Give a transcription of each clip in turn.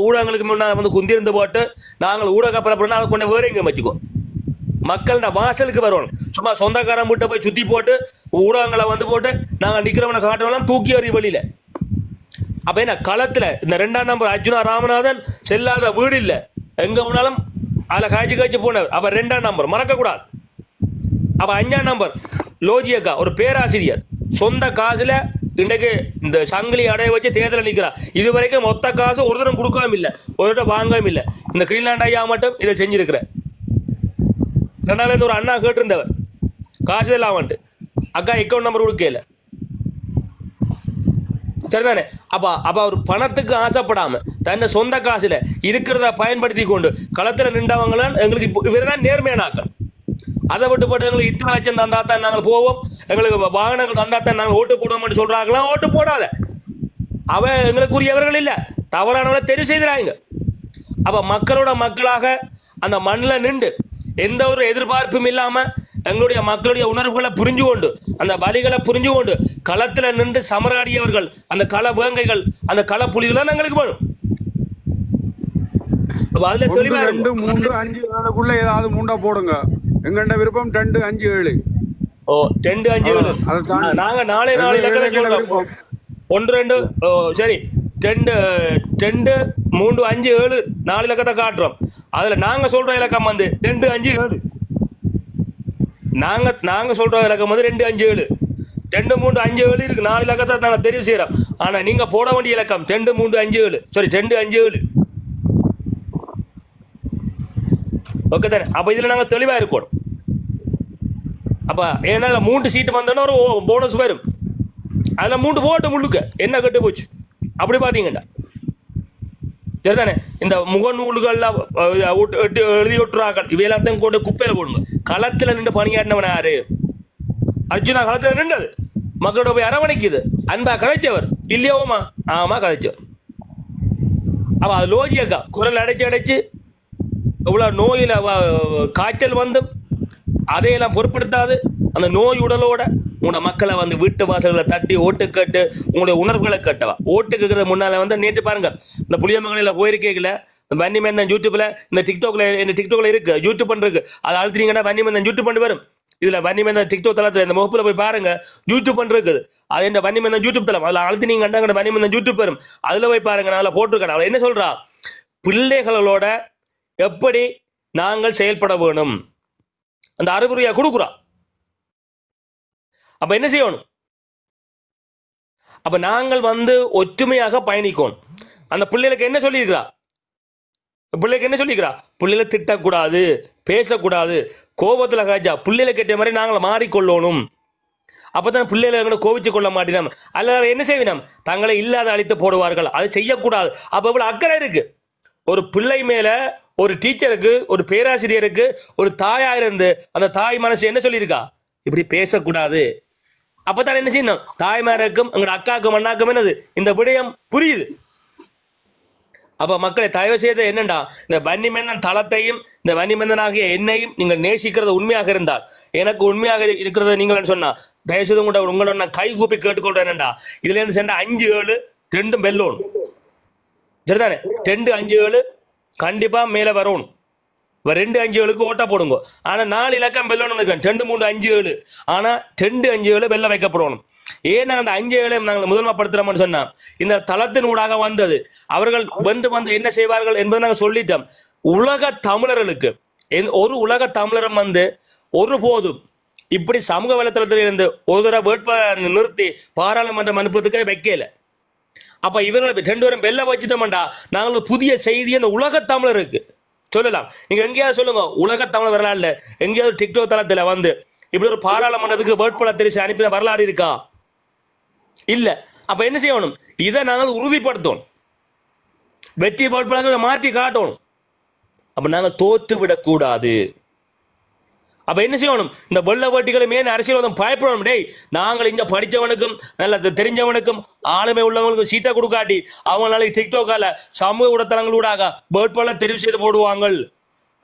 ஊடகங்களுக்கு முன்னால் வந்து குந்திருந்து போட்டு நாங்கள் ஊடக பரப்புனா அதை கொண்டு வேறு எங்கே வச்சுக்கோ. மக்கள் வாசலுக்கு வரணும். சும்மா சொந்தக்காரன் வீட்டை போய் சுற்றி போட்டு ஊடகங்களை வந்து போட்டு நாங்கள் நிற்கிறவனை காட்டுறவெல்லாம் தூக்கி வரி வெளியில. அப்போ என்ன? களத்தில். இந்த ரெண்டாம் நம்பர் அர்ஜுனா ராமநாதன் செல்லாத வீடு இல்லை. எங்கே போனாலும் அதில் காய்ச்சி காய்ச்சி போனவர் அப்போ ரெண்டாம் நம்பர். மறக்கக்கூடாது. அப்போ அஞ்சாம் நம்பர் லோஜியக்கா ஒரு பேராசிரியர். சொந்த காசில் இன்றைக்கு இந்த சங்கிலி அடைய வச்சு தேர்தல் நிற்கிறார் இது வரைக்கும் மொத்த காசு ஒரு தரம் கொடுக்கவும் இல்லை. ஒரு தடவை வாங்கவும் இல்லை. இந்த கிரீன்லாண்ட் ஐயா மட்டும் இதை செஞ்சிருக்கிற. ரெண்டாவது ஒரு அண்ணா கேட்டிருந்தவர். காசு இதெல்லாம் வந்துட்டு. அக்கா அக்கௌண்ட் நம்பர் கொடுக்கல சரிதானே? அப்போ அப்போ அவர் பணத்துக்கு ஆசைப்படாம தன்னை சொந்த காசுல இருக்கிறத பயன்படுத்தி கொண்டு களத்துல நின்றவங்களும் எங்களுக்கு இப்போ இவர் தான் நேர்மையான ஆக்கள் அதை விட்டு போட்டு எங்களுக்கு இத்தனை லட்சம் தந்தா தான் நாங்கள் போவோம். எங்களுக்கு வாகனங்கள் தந்தா தான் நாங்கள் ஓட்டு போடுவோம்னு சொல்றாங்களாம் ஓட்டு போடாத. அவ எங்களுக்குரியவர்கள் இல்ல. தவறானவளை தெரிவு செய்கிறாங்க அப்ப மக்களோட மக்களாக அந்த மண்ணில் நின்று எந்த ஒரு எதிர்பார்ப்பும் இல்லாம எங்களுடைய மக்களுடைய உணர்வுகளை புரிஞ்சு கொண்டு அந்த வலிகளை புரிஞ்சு கொண்டு களத்துல நின்று சமராடியவர்கள் அந்த கள வேங்கைகள் அந்த கள புலிகள் எங்களுக்கு வேணும். அதுல தெளிவா ரெண்டு மூன்று அஞ்சு ஏழுக்குள்ள ஏதாவது மூண்டா போடுங்க. எங்கண்ட விருப்பம் ரெண்டு அஞ்சு ஏழு? ஓ ரெண்டு அஞ்சு ஏழு. நாங்க நாளை நாலு விருப்பம்? ஒன்று ரெண்டு ஓ சரி. ரெண்டு ரெண்டு மூன்று அஞ்சு ஏழு நாலு இலக்கத்தை காட்டுறோம். அதுல நாங்க சொல்ற இலக்கம் வந்து ரெண்டு அஞ்சு ஏழு. நாங்க நாங்க சொல்ற இலக்கம் வந்து ரெண்டு அஞ்சு ஏழு. ரெண்டு மூன்று அஞ்சு ஏழு இருக்கு. நாலு இலக்கத்தை நாங்க தெரிவு செய்யறோம். ஆனா நீங்க போட வேண்டிய இலக்கம் ரெண்டு மூன்று அஞ்சு ஏழு. சாரி ரெண்டு அஞ்சு ஏழு. ஓகே தானே அப்ப இதுல நாங்க தெளிவா இருக்கணும். அப்போ ஏன்னா மூன்று சீட்டு வந்தோன்னா ஒரு போனஸ் வரும். அதில் மூன்று போட்டு முழுக்க என்ன கெட்டு போச்சு? அப்படி பாத்தீங்கடா சரிதானே இந்த முகநூல்கள்லாம் அஹ், ஒட்டு- எழுதி ஒட்டுறாக்கள் இவையெல்லாத்தையும் கொண்டு குப்பையில போடுங்க களத்துல நின்று பணியாற்றினவன் யாரு? அர்ஜுனா களத்துல நின்றது. மக்களோட போய் அரவணைக்குது. அன்பா கதைச்சவர். இல்லையோமா ஆமா கதைச்சவர். அப்போ அது லோஜியக்கா குரல் அடைச்சு அடைச்சு எவ்வளோ நோயில் காய்ச்சல் வந்தும் அதையெல்லாம் பொருட்படுத்தாது. அந்த நோய் உடலோட உங்களோட மக்களை வந்து வீட்டு வாசல்களை தட்டி ஓட்டு கட்டு உங்களுடைய உணர்வுகளை கட்டவா? ஓட்டு கேட்கறது முன்னால வந்து நேற்று பாருங்க இந்த புளியமங்கலையில் போயிருக்கீங்கள இந்த வன்னிமந்தன் யூடியூப்ல இந்த டிக்டாக்ல இந்த டிக்டாக்ல இருக்கு யூடியூப் இருக்கு. அதை அழுத்தினீங்கன்னா வன்னிமந்தன் யூடியூப் பண்ணி வரும். இதுல வன்னிமந்தன் டிக்டாக் தளத்துல இந்த முகப்புல போய் பாருங்க யூடியூப் பண்ணி இருக்குது. அது இந்த வன்னிமந்தன் யூடியூப் தளம்? அதுல அழுத்தினீங்கன்னா வன்னிமந்தன் யூடியூப் வரும். அதுல போய் பாருங்க நான் அதில் போட்டிருக்கேன். அவள் என்ன சொல்றா? பிள்ளைகளோட எப்படி நாங்கள் செயல்பட வேணும்? அந்த அறிவுரையா கொடுக்குறா. அப்ப என்ன செய்யணும்? அப்ப நாங்கள் வந்து ஒற்றுமையாக பயணிக்கணும். அந்த பிள்ளைகளுக்கு என்ன சொல்லியிருக்கிறா? பிள்ளைக்கு என்ன சொல்லிக்கிறா பிள்ளைகளை திட்டக்கூடாது பேசக்கூடாது கோபத்தில் காய்ச்சா பிள்ளைகளை கேட்ட மாதிரி நாங்கள் மாறிக்கொள்ளணும். அப்பதான் பிள்ளைகளை எங்களை கோவிச்சு கொள்ள மாட்டினோம். அல்லது என்ன செய்வினோம் தங்களை இல்லாத அழித்து போடுவார்கள். அது செய்யக்கூடாது. அப்ப இவ்வளவு அக்கறை இருக்கு. ஒரு பிள்ளை மேல ஒரு டீச்சருக்கு ஒரு பேராசிரியருக்கு ஒரு தாயா இருந்து அந்த தாய் மனசு என்ன சொல்லியிருக்கா? இப்படி பேசக்கூடாது. அப்பதான் என்ன செய்யணும்? தாய்மாருக்கும் எங்களோட அக்காக்கும் அண்ணாக்கும் என்னது? இந்த விடயம் புரியுது. அப்ப மக்களை தயவு செய்தது என்னண்டா? இந்த வன்னிமந்தன் தளத்தையும் இந்த வன்னிமந்தனாகிய என்னையும் நீங்கள் நேசிக்கிறது உண்மையாக இருந்தால் எனக்கு உண்மையாக இருக்கிறத இருக்கிறது நீங்கள் சொன்னா தயவு செய்து உங்களோட உங்களோட நான் கை கூப்பி கேட்டுக்கொள்றேன் என்னண்டா? இதுல இருந்து சென்ற அஞ்சு ஏழு ரெண்டும் பெல்லோன் சரிதானே? ரெண்டு அஞ்சு ஏழு கண்டிப்பாக மேலே வரணும் ரெண்டு அஞ்சு ஏழுக்கு ஓட்டா போடுங்க. ஆனால் நாலு இலக்கம் வெல்லணும் இருக்கேன் ரெண்டு மூணு அஞ்சு ஏழு. ஆனால் ரெண்டு அஞ்சு ஏழு வெல்ல வைக்கப்படணும் ஏன் அந்த அஞ்சு ஏழு நாங்கள் முதன்மைப்படுத்துறோம்னு சொன்னால் இந்த தளத்தின் ஊடாக வந்தது. அவர்கள் வந்து வந்து என்ன செய்வார்கள் என்பதை நாங்கள் சொல்லிட்டோம். உலக தமிழர்களுக்கு ஒரு உலக தமிழரும் வந்து ஒருபோதும் இப்படி சமூக வலைத்தளத்தில் இருந்து ஒரு தடவை வேட்பாளர் நிறுத்தி பாராளுமன்றம் அனுப்புறதுக்கே வைக்கல. அப்ப இவங்களை ரெண்டு பேரும் வெளில வச்சுட்டோம்டா நாங்கள் புதிய செய்தி அந்த உலக தமிழருக்கு சொல்லலாம். நீங்க எங்கேயாவது சொல்லுங்க உலக தமிழ் வரலாறுல எங்கேயாவது டிக்டோக் தளத்துல வந்து இப்படி ஒரு பாராளுமன்றத்துக்கு வேட்பாளர் தெரிவிச்சு அனுப்பின வரலாறு இருக்கா? இல்ல. அப்ப என்ன செய்யணும்? இதை நாங்கள் உறுதிப்படுத்தணும். வெற்றி வேட்பாளர்கள் மாற்றி காட்டணும். அப்ப நாங்கள் தோற்று விடக்கூடாது அப்ப என்ன செய்யணும்? இந்த வெள்ள வேட்டிகளை அரசியல்வாதம் பயப்படணும். டேய் நாங்கள் இங்க படிச்சவனுக்கும் நல்ல தெரிஞ்சவனுக்கும் ஆளுமை உள்ளவங்களுக்கும் சீட்டை கொடுக்காட்டி அவங்களால டிக்டோக்கால டிக்டாக்கால சமூக ஊடகத்தலங்களூடாக வேட்பாளர் தெரிவு செய்து போடுவாங்க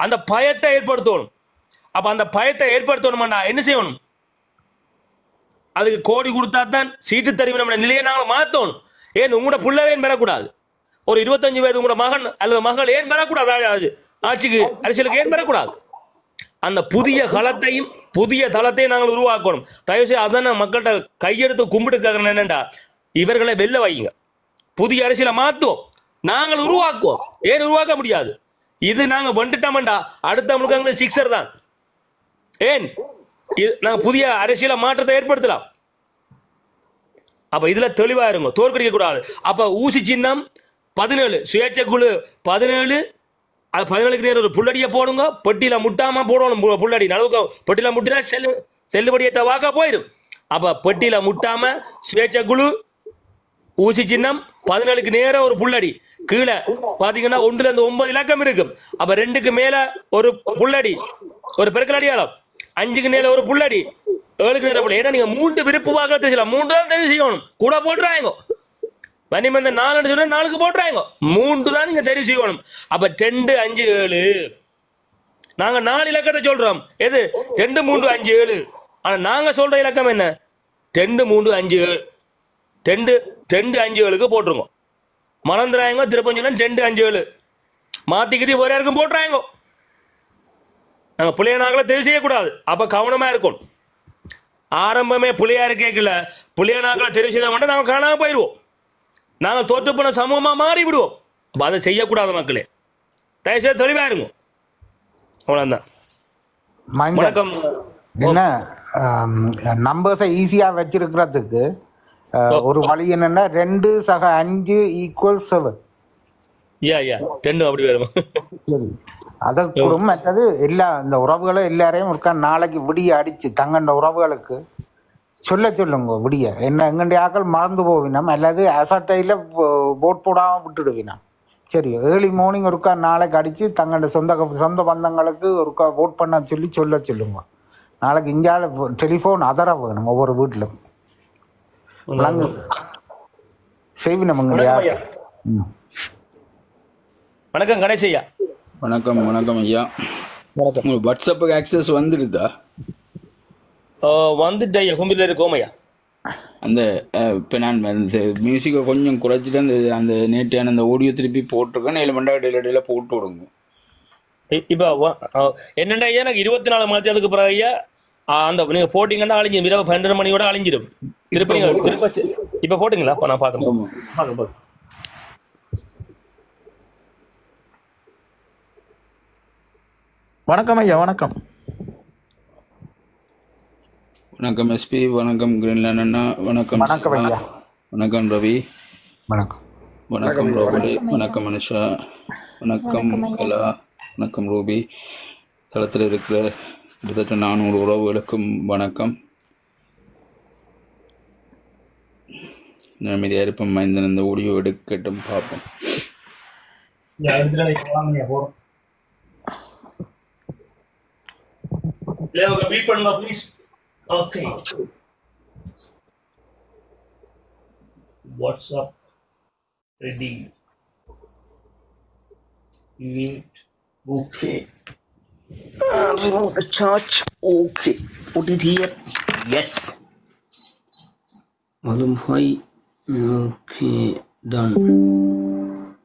அந்த பயத்தை ஏற்படுத்தணும். அப்ப அந்த பயத்தை ஏற்படுத்தணுமாண்டா என்ன செய்யணும்? அதுக்கு கோடி கொடுத்தா தான் சீட்டு தெரிவு நம்ம நிலையை நாங்கள் மாற்றணும். ஏன்? உங்களோட புள்ளவே பெறக்கூடாது? ஒரு இருபத்தஞ்சு வயது உங்களோட மகன் அல்லது மகள் ஏன் பெறக்கூடாது? ஆட்சிக்கு அரசியலுக்கு ஏன் பெறக்கூடாது? அந்த புதிய களத்தையும் புதிய தளத்தையும் நாங்கள் உருவாக்கணும். தயவுசெய்து நான் மக்கள்கிட்ட கையெடுத்து கும்பிட்டு கேட்கறேன் என்னண்டா? இவர்களை வெளில வைங்க புதிய அரசியலை மாற்றுவோம் நாங்கள் உருவாக்குவோம். ஏன் உருவாக்க முடியாது? இது நாங்கள் வந்துட்டோம்டா அடுத்த முழுக்க சிக்ஸர் தான். ஏன்? இது நாங்கள் புதிய அரசியலை மாற்றத்தை ஏற்படுத்தலாம். அப்போ இதில் தெளிவாக இருங்க. தோற்கடிக்க கூடாது ஊசி சின்னம் பதினேழு சுயேட்சை குழு பதினேழு அது பதினேழுக்கு நேரம் ஒரு புள்ளடியை போடுங்க பெட்டியில் முட்டாம போடணும் புள்ளடி நடுவுக்கு பெட்டியில் முட்டினா செல்லு செல்லுபடியற்ற வாக்கா போயிடும். அப்ப பெட்டியில் முட்டாம சுயேட்சை குழு ஊசி சின்னம் பதினேழுக்கு நேரம் ஒரு புள்ளடி கீழே பாத்தீங்கன்னா ஒன்றுல இருந்து ஒன்பது இலக்கம் இருக்கும். அப்ப ரெண்டுக்கு மேலே ஒரு புள்ளடி ஒரு பெருக்கல் அடியாளம். அஞ்சுக்கு மேலே ஒரு புள்ளடி ஏழுக்கு நேரம் ஏன்னா நீங்க மூன்று விருப்பு வாக்கள் தெரிஞ்சலாம் மூன்று தான் தெரிவு செய்யணும். கூட போட்டுறாங்க வனிமந்த நாலு சொன்னா நாலுக்கு போட்டுறாங்க. மூன்று தான் நீங்க தெரிவு செய்யணும். அப்ப ரெண்டு அஞ்சு ஏழு. நாங்க நாலு இலக்கத்தை சொல்றோம். எது? ரெண்டு மூன்று அஞ்சு ஏழு. ஆனா நாங்க சொல்ற இலக்கம் என்ன? ரெண்டு மூன்று அஞ்சு ஏழு. ரெண்டு ரெண்டு அஞ்சு ஏழுக்கு போட்டுருங்க. மறந்துடாங்க திருப்பஞ்சு ரெண்டு அஞ்சு ஏழு. மாத்திக்கிட்டு ஒரே இருக்கும் போட்டுறாங்க. நாங்கள் புளிய நாங்கள தெரிவு செய்யக்கூடாது. அப்போ கவனமாக இருக்கணும். ஆரம்பமே புளியாரு கேட்கல. புளிய நாக்களை தெரிவு செய்த மட்டும் நாங்க காணாம போயிடுவோம் நாங்கள் தோற்று போன சமூகமாக மாறி விடுவோம் அப்போ அதை செய்யக்கூடாது மக்களே. தயவுசெய்து தெளிவாக இருங்க. அவ்வளோதான் வணக்கம். என்ன நம்பர்ஸை ஈஸியாக வச்சிருக்கிறதுக்கு ஒரு வழி என்னன்னா ரெண்டு சக அஞ்சு ஈக்குவல் செவன் யா யா. ரெண்டு அப்படி வேணும்? சரி. அதை கூட மற்றது எல்லா இந்த உறவுகளை எல்லாரையும் ஒருக்கா நாளைக்கு விடிய அடிச்சு தங்கண்ட உறவுகளுக்கு சொல்ல சொல்லுங்க விடிய. என்ன எங்கண்டைய ஆக்கள் மறந்து போவினோம்? அல்லது அசட்டையில் போட் போடாமல் விட்டுடுவினோம்? சரி ஏர்லி மார்னிங் ஒருக்கா நாளைக்கு அடித்து தங்கண்ட சொந்த சொந்த பந்தங்களுக்கு ஒருக்கா ஓட் பண்ண சொல்லி சொல்ல சொல்லுங்க. நாளைக்கு இந்தியாவில் டெலிஃபோன் அதர வேணும் ஒவ்வொரு வீட்டிலும் விளங்கு செய்வினம் எங்கடைய ம். வணக்கம் கணேஷ் ஐயா. வணக்கம் வணக்கம் ஐயா. உங்களுக்கு வாட்ஸ்அப்புக்கு ஆக்சஸ் வந்துடுதா? வந்துட்டு ஐயா கும்பிட்டு இருக்கோம் ஐயா அந்த இப்போ நான் அந்த மியூசிக்கை கொஞ்சம் குறைச்சிட்டு அந்த அந்த நேற்றான அந்த ஆடியோ திருப்பி போட்டிருக்கேன். ஏழு மண்டா இடையில இடையில போட்டு விடுங்க. இப்ப என்னடா ஐயா எனக்கு இருபத்தி நாலு மணி நேரத்துக்கு பிறகு ஐயா ஆஹ் அந்த நீங்க போட்டீங்கன்னா அழிஞ்சிடும் இரவு பன்னெண்டு மணியோட அழிஞ்சிடும் திருப்பி நீங்க திருப்ப இப்ப போட்டீங்களா? நான் பாக்குறேன். வணக்கம் ஐயா வணக்கம். வணக்கம் எஸ்பி வணக்கம் கிரீன்லேண்ட் அண்ணா வணக்கம் வணக்கம் ரவி. வணக்கம். வணக்கம் ரோபி வணக்கம் மனுஷா வணக்கம் கலா வணக்கம் ரூபி. தளத்தில் இருக்கிற கிட்டத்தட்ட நானூறு உறவுகளுக்கும் வணக்கம். அமைதியாக இருப்போம் மைந்தன் இந்த ஆடியோ எடுக்கட்டும் பார்ப்போம். ஐயா, Okay. What's up, Ready? Wait. Okay. Uh, charge. Okay. Put it here. Yes. Volume five. Okay. Done.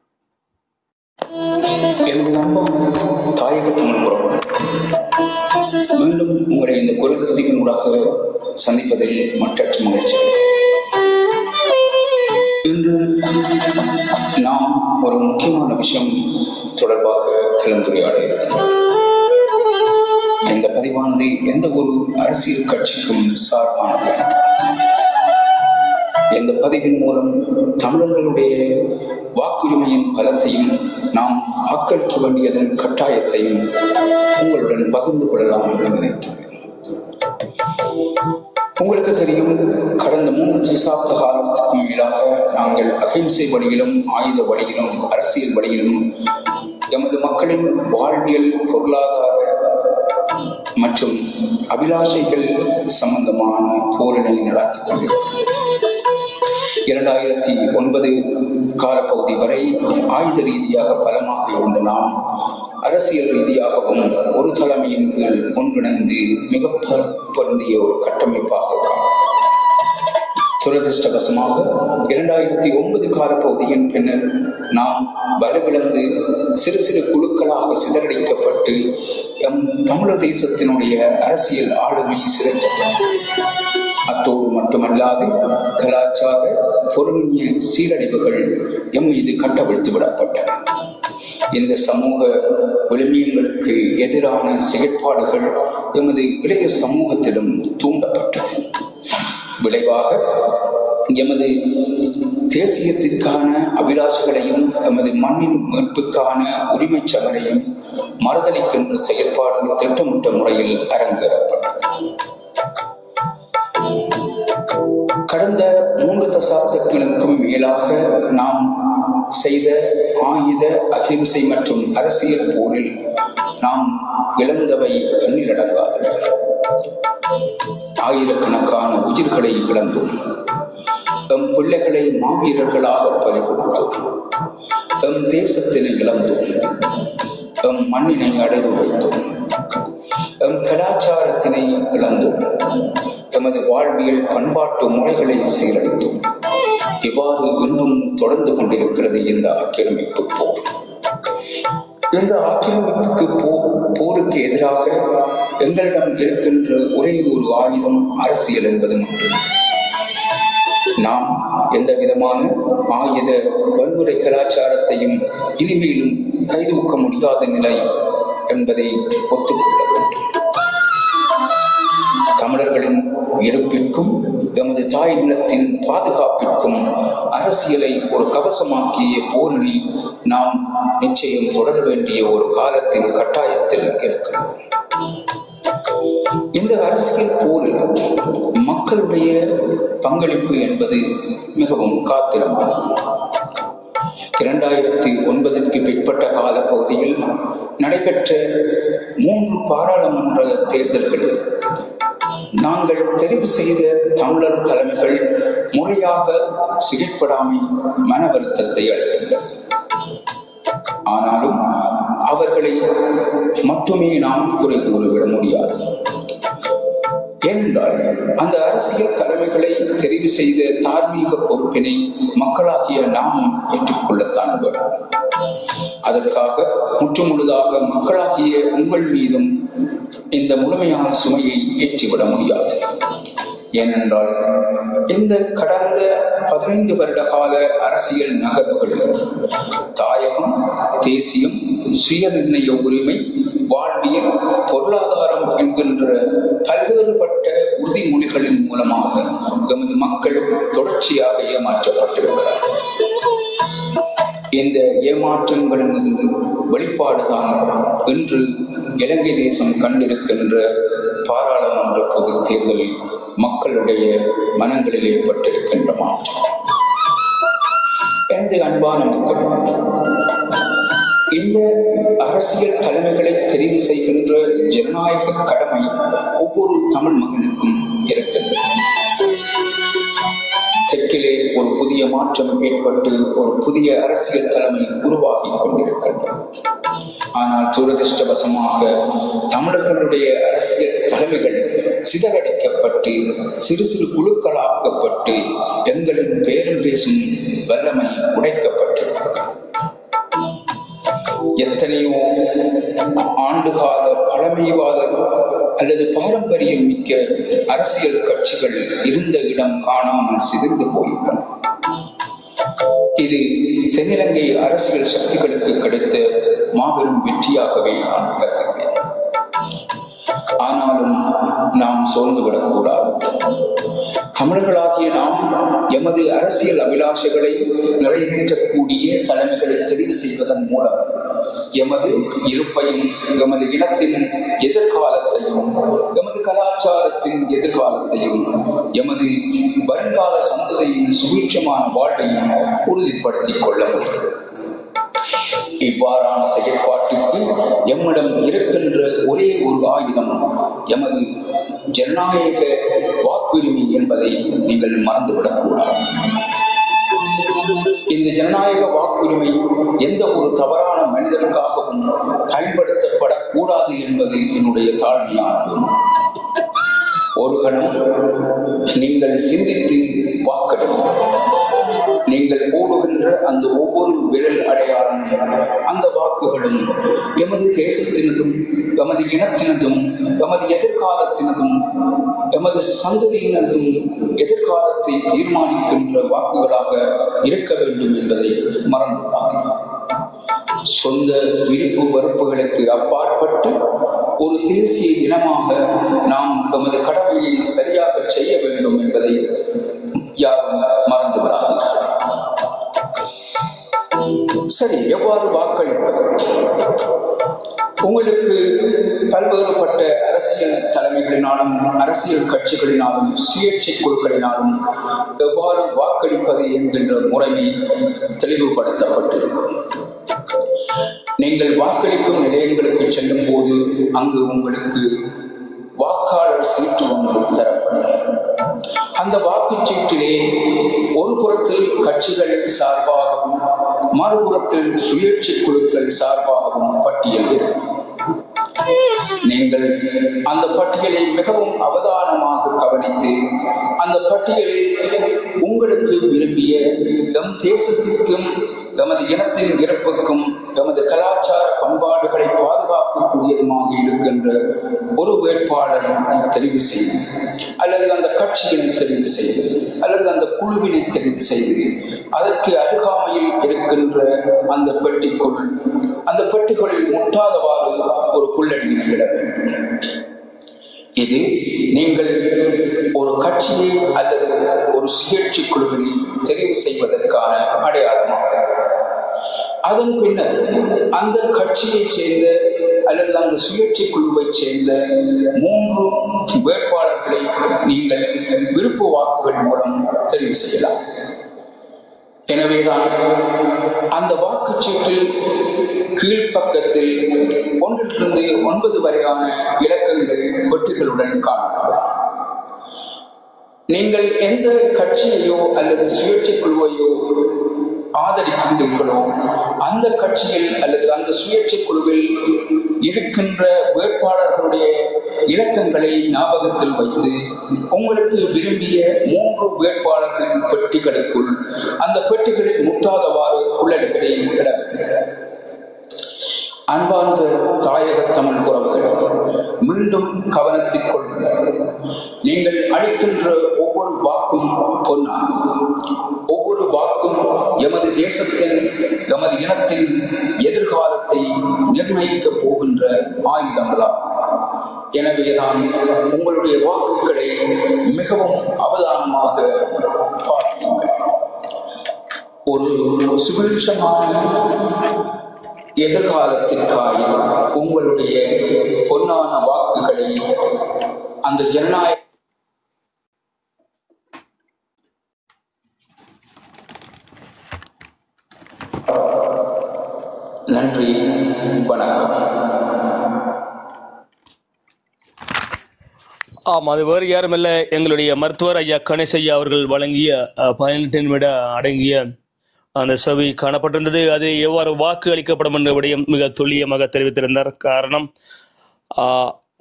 Every number, உங்களை இந்த குரல் பதிவினூடாக சந்திப்பதில் மற்றற்ற மகிழ்ச்சி. இன்று நாம் ஒரு முக்கியமான விஷயம் தொடர்பாக கலந்துரையாட இருக்கிறோம். இந்த பதிவானது எந்த ஒரு அரசியல் கட்சிக்கும் சார்பானது. இந்த பதிவின் மூலம் தமிழர்களுடைய வாக்குரிமையின் பலத்தையும் நாம் வாக்களிக்க வேண்டியதன் கட்டாயத்தையும் உங்களுடன் பகிர்ந்து கொள்ளலாம் என்று நினைக்கிறேன் உங்களுக்கு தெரியும் கடந்த மூன்று தசாப்த காலத்துக்கும் மேலாக நாங்கள் அகிம்சை வழியிலும் ஆயுத வழியிலும் அரசியல் வழியிலும் எமது மக்களின் வாழ்வியல் பொருளாதார மற்றும் அபிலாஷைகள் சம்பந்தமான போரினை நடாத்தி கொண்டிருக்கிறோம். இரண்டாயிரத்தி ஒன்பது காலப்பகுதி வரை ஆயுத ரீதியாக பலமாக இருந்த நாம் அரசியல் ரீதியாகவும் ஒரு தலைமையின் கீழ் ஒன்றிணைந்து மிக பொருந்திய ஒரு கட்டமைப்பாக காணப்பட்டோம். துரதிருஷ்டவசமாக இரண்டாயிரத்தி ஒன்பது காலப்பகுதியின் பின்னர் நாம் வலுவிழந்து சிறு சிறு குழுக்களாக சிதறடிக்கப்பட்டு எம் தமிழர் தேசத்தினுடைய அரசியல் ஆளுமை சிதைக்கப்பட்டது அத்தோடு மட்டுமல்லாது கலாச்சார பொருளிய சீரழிவுகள் எம் மீது கட்டவிழ்த்து விடப்பட்டன இந்த சமூக விழுமியங்களுக்கு எதிரான செயற்பாடுகள் எமது இளைய சமூகத்திலும் தூண்டப்பட்டது. விளைவாக எமது தேசியத்திற்கான அபிலாஷைகளையும் எமது மண்ணின் மீட்புக்கான உரிமை சவரையும் மறுதளிக்கின்ற செயற்பாடு திட்டமிட்ட முறையில் அரங்கேறப்பட்டது. கடந்த மூன்று தசாப்தங்களுக்கும் மேலாக நாம் செய்த ஆயுத அகிம்சை மற்றும் அரசியல் போரில் நாம் இழந்தவை எண்ணிலடங்காது ஆயிரக்கணக்கான உயிர்களை இழந்தோம். எம் பிள்ளைகளை மாவீரர்களாக பலி கொடுத்தோம் எம் தேசத்தினை இழந்தோம். எம் மண்ணினை அடைவு வைத்தோம். எம் கலாச்சாரத்தினை இழந்தோம். எமது வாழ்வியல் பண்பாட்டு முறைகளை சீரழித்தோம். இவ்வாறு இன்னும் தொடர்ந்து கொண்டிருக்கிறது இந்த ஆக்கிரமிப்பு போர். இந்த ஆக்கிரமிப்புக்கு போ போருக்கு எதிராக எங்களிடம் இருக்கின்ற ஒரே ஒரு ஆயுதம் அரசியல் என்பது மட்டும். நாம் எந்த விதமான ஆயுத வன்முறை கலாச்சாரத்தையும் இனிமேலும் கைதூக்க முடியாத நிலை என்பதை ஒத்துக்கொள்ள வேண்டும் தமிழர்களின் இருப்பிற்கும் எமது தாய் நிலத்தின் பாதுகாப்பிற்கும் அரசியலை ஒரு கவசமாக்கிய போரினை நாம் நிச்சயம் தொடர வேண்டிய ஒரு காலத்தின் கட்டாயத்தில் இருக்கிறோம். இந்த அரசியல் போரில் மக்களுடைய பங்களிப்பு என்பது மிகவும் காத்திருந்தது. இரண்டாயிரத்தி ஒன்பதற்கு பிற்பட்ட கால பகுதியில் நடைபெற்ற மூன்று பாராளுமன்ற தேர்தல்களில் நாங்கள் தெரிவு செய்த தமிழர் தலைமைகள் முறையாக செயல்படாமை மன வருத்தத்தை அளிக்கின்றன ஆனாலும் அவர்களை மட்டுமே நாம் குறை கூறிவிட முடியாது. ஏனென்றால் அந்த அரசியல் தலைமைகளை தெரிவு செய்த தார்மீக பொறுப்பினை மக்களாகிய நாமும் ஏற்றுக்கொள்ளத்தான் வேண்டும். அதற்காக முற்றுமுழுதாக மக்களாகிய உங்கள் மீதும் இந்த முழுமையான சுமையை ஏற்றிவிட முடியாது. ஏனென்றால் இந்த கடந்த பதினைந்து வருட கால அரசியல் நகர்வுகள் தாயகம் தேசியம் சுயநிர்ணய உரிமை வாழ்வியல் பொருளாதாரம் என்கின்ற பல்வேறுபட்ட உறுதிமொழிகளின் மூலமாக எமது மக்கள் தொடர்ச்சியாக ஏமாற்றப்பட்டிருக்கிறார்கள். இந்த ஏமாற்றங்களின் வெளிப்பாடுதான் இன்று இலங்கை தேசம் கண்டிருக்கின்ற பாராளுமன்ற பொது தேர்தலில் மக்களுடைய மனங்களில் ஏற்பட்டிருக்கின்ற மாற்றம். எனது அன்பான மக்கள் இந்த அரசியல் தலைமைகளை தெரிவு செய்கின்ற ஜனநாயக கடமை ஒவ்வொரு தமிழ் மகனுக்கும் இருக்கின்றது. தெற்கிலே ஒரு புதிய மாற்றம் ஏற்பட்டு ஒரு புதிய அரசியல் தலைமை உருவாகி கொண்டிருக்கின்றது. ஆனால் துரதிருஷ்டவசமாக தமிழர்களுடைய அரசியல் தலைமைகள் சிதறடிக்கப்பட்டு சிறு சிறு குழுக்களாக்கப்பட்டு எங்களின் பேரம் பேசும் வல்லமை உடைக்கப்பட்டிருக்கிறது. எத்தனையோ ஆண்டுகால பழமைவாத அல்லது பாரம்பரியம் மிக்க அரசியல் கட்சிகள் இருந்த இடம் காணாமல் சிதைந்து போயுள்ளன இது தென்னிலங்கை அரசியல் சக்திகளுக்கு கிடைத்த மாபெரும் வெற்றியாகவே நான் கருதுகிறேன். ஆனாலும் நாம் சோர்ந்துவிடக்கூடாது தமிழர்களாகிய நாம் எமது அரசியல் அபிலாஷைகளை நிறைவேற்றக்கூடிய தலைமைகளை தெரிவு செய்வதன் மூலம் எமது இருப்பையும் எமது இனத்தின் எதிர்காலத்தையும் எமது கலாச்சாரத்தின் எதிர்காலத்தையும் எமது வருங்கால சந்ததியின் சுபீட்சமான வாழ்வையும் உறுதிப்படுத்திக் கொள்ள முடியும். இவ்வாறான செயற்பாட்டிற்கு எம்மிடம் இருக்கின்ற ஒரே ஒரு ஆயுதம் எமது ஜனநாயக வாக்குரிமை என்பதை நீங்கள் மறந்துவிடக்கூடாது. இந்த ஜனநாயக வாக்குரிமை எந்த ஒரு தவறான மனிதனுக்காகவும் பயன்படுத்தப்படக்கூடாது என்பது என்னுடைய தாழ்மையான ஒரு கணம் நீங்கள் சிந்தித்து வாக்களியுங்கள். நீங்கள் போடுகின்ற அந்த ஒவ்வொரு விரல் அடையாளங்களும் அந்த வாக்குகளும் எமது தேசத்தினதும் எமது இனத்தினதும் எமது எதிர்காலத்தினதும் எமது சந்ததியினதும் எதிர்காலத்தை தீர்மானிக்கின்ற வாக்குகளாக இருக்க வேண்டும் என்பதை மறந்துவிடாதீர்கள். சொந்த விருப்பு வெறுப்புகளுக்கு அப்பாற்பட்டு ஒரு தேசிய இனமாக நாம் நமது கடமையை சரியாக செய்ய வேண்டும் என்பதை யாரும் மறந்துவிடாதீர்கள். சரி எவ்வாறு வாக்களிப்பது? உங்களுக்கு பல்வேறுபட்ட அரசியல் தலைமைகளினாலும் அரசியல் கட்சிகளினாலும் சுயேட்சை குழுக்களினாலும் எவ்வாறு வாக்களிப்பது என்கின்ற முறைமை தெளிவுபடுத்தப்பட்டிருக்கும். நீங்கள் வாக்களிக்கும் நிலையங்களுக்கு செல்லும் போது அங்கு உங்களுக்கு வாக்காளர் சீட்டு ஒன்று தரப்படும். அந்த வாக்குச்சீட்டிலே ஒரு புறத்தில் கட்சிகள் சார்பாகவும் மறுபுறத்தில் சுயேட்சை குழுக்கள் சார்பாகவும் பட்டியல் இருக்கும் நீங்கள் அந்த பட்டியலை மிகவும் அவதானமாக கவனித்து அந்த பட்டியலில் உங்களுக்கு விரும்பிய எம் தேசத்திற்கும் எமது இனத்தின் இறப்புக்கும் எமது கலாச்சார பண்பாடுகளை பாதுகாக்கக்கூடியதுமாக இருக்கின்ற ஒரு வேட்பாளரை தெரிவு செய்து அல்லது அந்த கட்சியினை தெரிவு செய்து அல்லது அந்த குழுவினை தெரிவு செய்து அதற்கு அருகாமையில் இருக்கின்ற அந்த பெட்டிக்குள் அந்த பெட்டிகளில் முட்டாதவாறு ஒரு புள்ளடியினை இட வேண்டும். இது நீங்கள் ஒரு கட்சியை அல்லது ஒரு சுயேட்சை குழுவினை தெரிவு செய்வதற்கான அடையாளமாகும். அதன் பின்னர் அந்த கட்சியைச் சேர்ந்த அல்லது அந்த சுயேட்சை குழுவைச் சேர்ந்த மூன்று வேட்பாளர்களை நீங்கள் விருப்ப வாக்குகள் மூலம் தெரிவு செய்யலாம். எனவேதான் அந்த வாக்குச்சீட்டில் கீழ்ப்பக்கத்தில் ஒன்றிலிருந்து ஒன்பது வரையான இலக்கங்கள் பெட்டிகளுடன் காணப்படும். நீங்கள் எந்த கட்சியையோ அல்லது சுயேட்சை குழுவையோ ஆதரிக்கின்றீர்களோ அந்த கட்சியில் அல்லது அந்த சுயேட்சை குழுவில் இருக்கின்ற வேட்பாளர்களுடைய இலக்கங்களை ஞாபகத்தில் வைத்து உங்களுக்கு விரும்பிய மூன்று வேட்பாளர்களின் பெட்டிகளுக்குள் அந்த பெட்டிகளில் முட்டாதவாறு உள்ளடிகளை இட அன்பார்ந்த தாயக தமிழ் உறவுகள் மீண்டும் கவனத்தில் கொள்ளுங்கள். நீங்கள் அளிக்கின்ற ஒவ்வொரு வாக்கும் பொன்னாகும். ஒவ்வொரு வாக்கும் எமது தேசத்தின் எமது இனத்தின் எதிர்காலத்தை நிர்ணயிக்க போகின்ற ஆயுதங்களாகும். எனவேதான் உங்களுடைய வாக்குகளை மிகவும் அவதானமாக பாருங்கள் ஒரு சுபிட்சமான எதிர்காலத்திற்காக உங்களுடைய பொன்னான வாக்குகளை அந்த ஜனநாயக நன்றி வணக்கம். ஆமாம் அது வேறு யாரும் இல்லை எங்களுடைய மருத்துவர் ஐயா கணேஷ் ஐயா அவர்கள் வழங்கிய அஹ், பதினெட்டு நிமிட அடங்கிய அந்த செவி காணப்பட்டிருந்தது. அது எவ்வாறு வாக்கு அளிக்கப்படும் என்ற விடயம் மிக துல்லியமாக தெரிவித்திருந்தார். காரணம்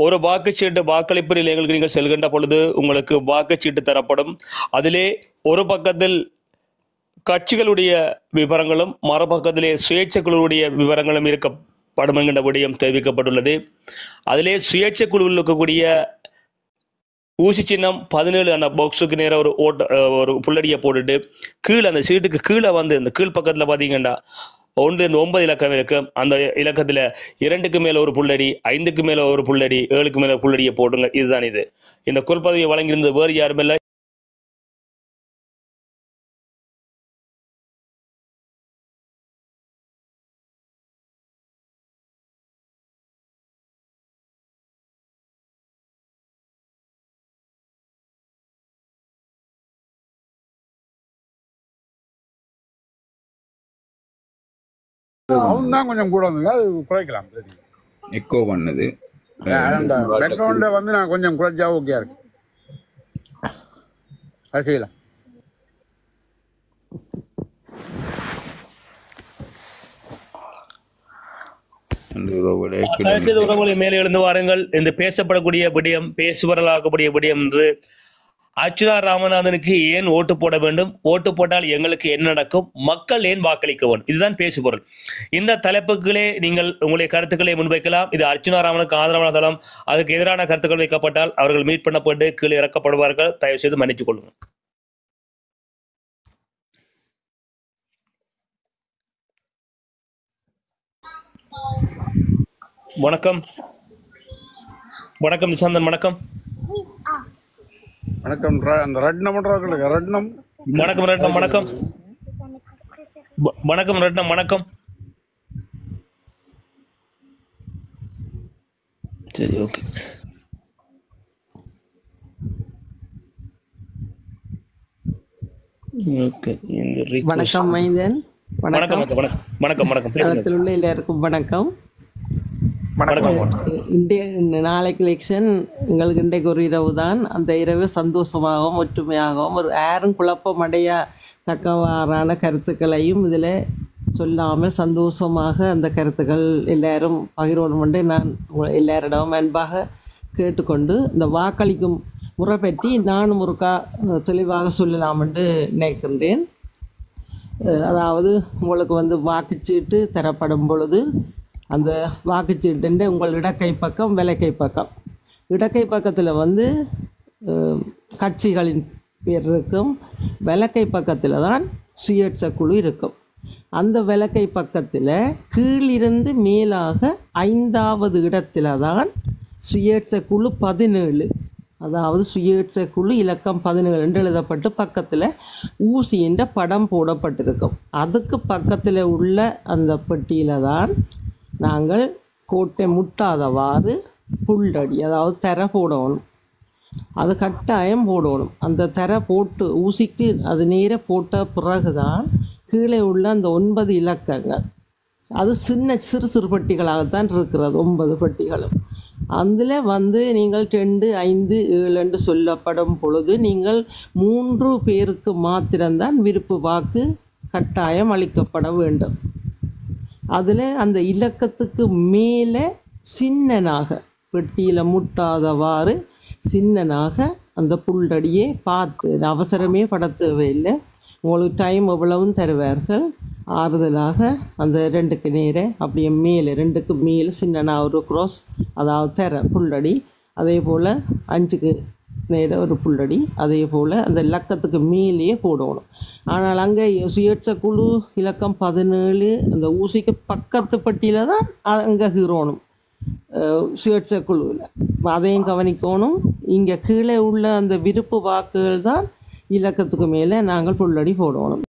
ஒரு வாக்குச்சீட்டு வாக்களிப்பு நிலையங்களுக்கு நீங்கள் செல்கின்ற பொழுது உங்களுக்கு வாக்குச்சீட்டு தரப்படும். அதிலே ஒரு பக்கத்தில் கட்சிகளுடைய விவரங்களும் மறுபக்கத்திலே சுயேட்சை குழுவுடைய விவரங்களும் இருக்கப்படும் என்கின்ற விடயம் தெரிவிக்கப்பட்டுள்ளது. அதிலே சுயேட்சை குழுவில் இருக்கக்கூடிய ஊசி சின்னம் பதினேழு அந்த பாக்ஸுக்கு நேராக ஒரு ஓட்ட ஒரு புள்ளடியை போட்டுட்டு கீழே அந்த சீட்டுக்கு கீழே வந்து இந்த கீழ் பக்கத்தில் பார்த்தீங்கன்னா ஒன்று இந்த ஒன்பது இலக்கம் இருக்கு. அந்த இலக்கத்தில் இரண்டுக்கு மேலே ஒரு புள்ளடி ஐந்துக்கு மேலே ஒரு புள்ளடி ஏழுக்கு மேலே புள்ளடியை போடுங்க. இதுதான் இது. இந்த குல்பதவியை வழங்கியிருந்தது வேறு யாரும் இல்லை அவன் தான் கொஞ்சம் கூட வந்து அது குறைக்கலாம் சரி எக்கோ பண்ணுது பேக்ரவுண்ட்ல வந்து நான் கொஞ்சம் குறைச்சா ஓகே இருக்கு. அது செய்யலாம். உறவுகளே மேலே எழுந்து வாருங்கள். இந்த பேசப்படக்கூடிய விடயம் பேசுபவர்களாகக்கூடிய விடயம் என்று அர்ச்சுனா ராமநாதனுக்கு ஏன் ஓட்டு போட வேண்டும்? ஓட்டு போட்டால் எங்களுக்கு என்ன நடக்கும்? மக்கள் ஏன் வாக்களிக்க வேண்டும்? இதுதான் பேசுபொருள் இந்த தலைப்புகளே நீங்கள் உங்களுடைய கருத்துக்களை முன்வைக்கலாம். இது அர்ச்சுனா ராமனுக்கு ஆதரவான தளம். அதுக்கு எதிரான கருத்துக்கள் வைக்கப்பட்டால் அவர்கள் மீட் பண்ணப்பட்டு கீழே இறக்கப்படுவார்கள். தயவு செய்து மன்னித்துக் கொள்ளுங்கள். வணக்கம். வணக்கம் நிசாந்தன் வணக்கம். வணக்கம். ர- அந்த ரட்னம் ரட்னம். வணக்கம் ரட்னம் வணக்கம். வணக்கம் ரட்னம் வணக்கம். சரி ஓகே. ஓகே இந்த request- வணக்கம் மைந்தன். வணக்கம். வணக்கம் வணக்கம் வணக்கம். உள்ள எல்லாருக்கும் வணக்கம் வணக்கம். இன்றைய நாளைக்கு எலெக்ஷன் எங்களுக்கு இன்றைக்கு ஒரு இரவு தான். அந்த இரவு சந்தோஷமாகவும் ஒற்றுமையாகவும் ஒரு யாரும் குழப்பம் அடைய தக்கவாறான கருத்துக்களையும் இதில் சொல்லாமல் சந்தோஷமாக அந்த கருத்துக்கள் எல்லாரும் பகிரணும் என்று நான் எல்லாரிடமும் அன்பாக கேட்டுக்கொண்டு இந்த வாக்களிக்கும் முறை பற்றி நானும் ஒருக்கா தெளிவாக சொல்லலாம் என்று நினைக்கின்றேன். அதாவது உங்களுக்கு வந்து வாக்குச்சீட்டு தரப்படும் பொழுது அந்த வாக்குச்சீட்டுன்ற உங்கள் இடக்கை பக்கம் விலக்கை பக்கம். இடக்கை பக்கத்தில் வந்து கட்சிகளின் பேர் இருக்கும். விலக்கை பக்கத்தில் தான் சுயேட்சை குழு இருக்கும். அந்த விளக்கை பக்கத்தில் கீழிருந்து மேலாக ஐந்தாவது இடத்துல தான் சுயேட்சை குழு பதினேழு. அதாவது சுயேட்சை குழு இலக்கம் பதினேழு என்று எழுதப்பட்டு பக்கத்தில் ஊசின்ற படம் போடப்பட்டிருக்கும். அதுக்கு பக்கத்தில் உள்ள அந்த பெட்டியில் தான் நாங்கள் கோட்டை முட்டாதவாறு புல்லடி அதாவது தர போடணும். அது கட்டாயம் போடணும். அந்த தர போட்டு ஊசிக்கு அது நேர போட்ட பிறகுதான் கீழே உள்ள அந்த ஒன்பது இலக்கங்கள். அது சின்ன சிறு சிறு பட்டிகளாகத்தான் இருக்கிறது ஒன்பது பட்டிகளும். அதில் வந்து நீங்கள் ரெண்டு ஐந்து ஏழு என்று சொல்லப்படும் பொழுது நீங்கள் மூன்று பேருக்கு மாத்திரம்தான் விருப்பு வாக்கு கட்டாயம் அளிக்கப்பட வேண்டும். அதில் அந்த இலக்கத்துக்கு மேலே சின்னனாக பெட்டியில் முட்டாதவாறு சின்னனாக அந்த புல்லடியே பார்த்து அவசரமே பட தேவையில்லை. உங்களுக்கு டைம் எவ்வளவும் தருவார்கள்? ஆறுதலாக அந்த ரெண்டுக்கு நேரே அப்படியே மேலே ரெண்டுக்கு மேலே சின்னனா ஒரு க்ராஸ் அதாவது தர புல்லடி. அதே போல் அஞ்சுக்கு நேர ஒரு புல்லடி அதே போல் அந்த இலக்கத்துக்கு மேலேயே போடணும். ஆனால் அங்கே சுயேட்ச குழு இலக்கம் பதினேழு அந்த ஊசிக்கு பக்கத்து பட்டியில் தான் அங்கே ஹீரோணும் சுயேட்ச குழுவில் அதையும் கவனிக்கணும். இங்கே கீழே உள்ள அந்த விருப்பு வாக்குகள் தான் இலக்கத்துக்கு மேலே நாங்கள் புல்லடி போடணும்.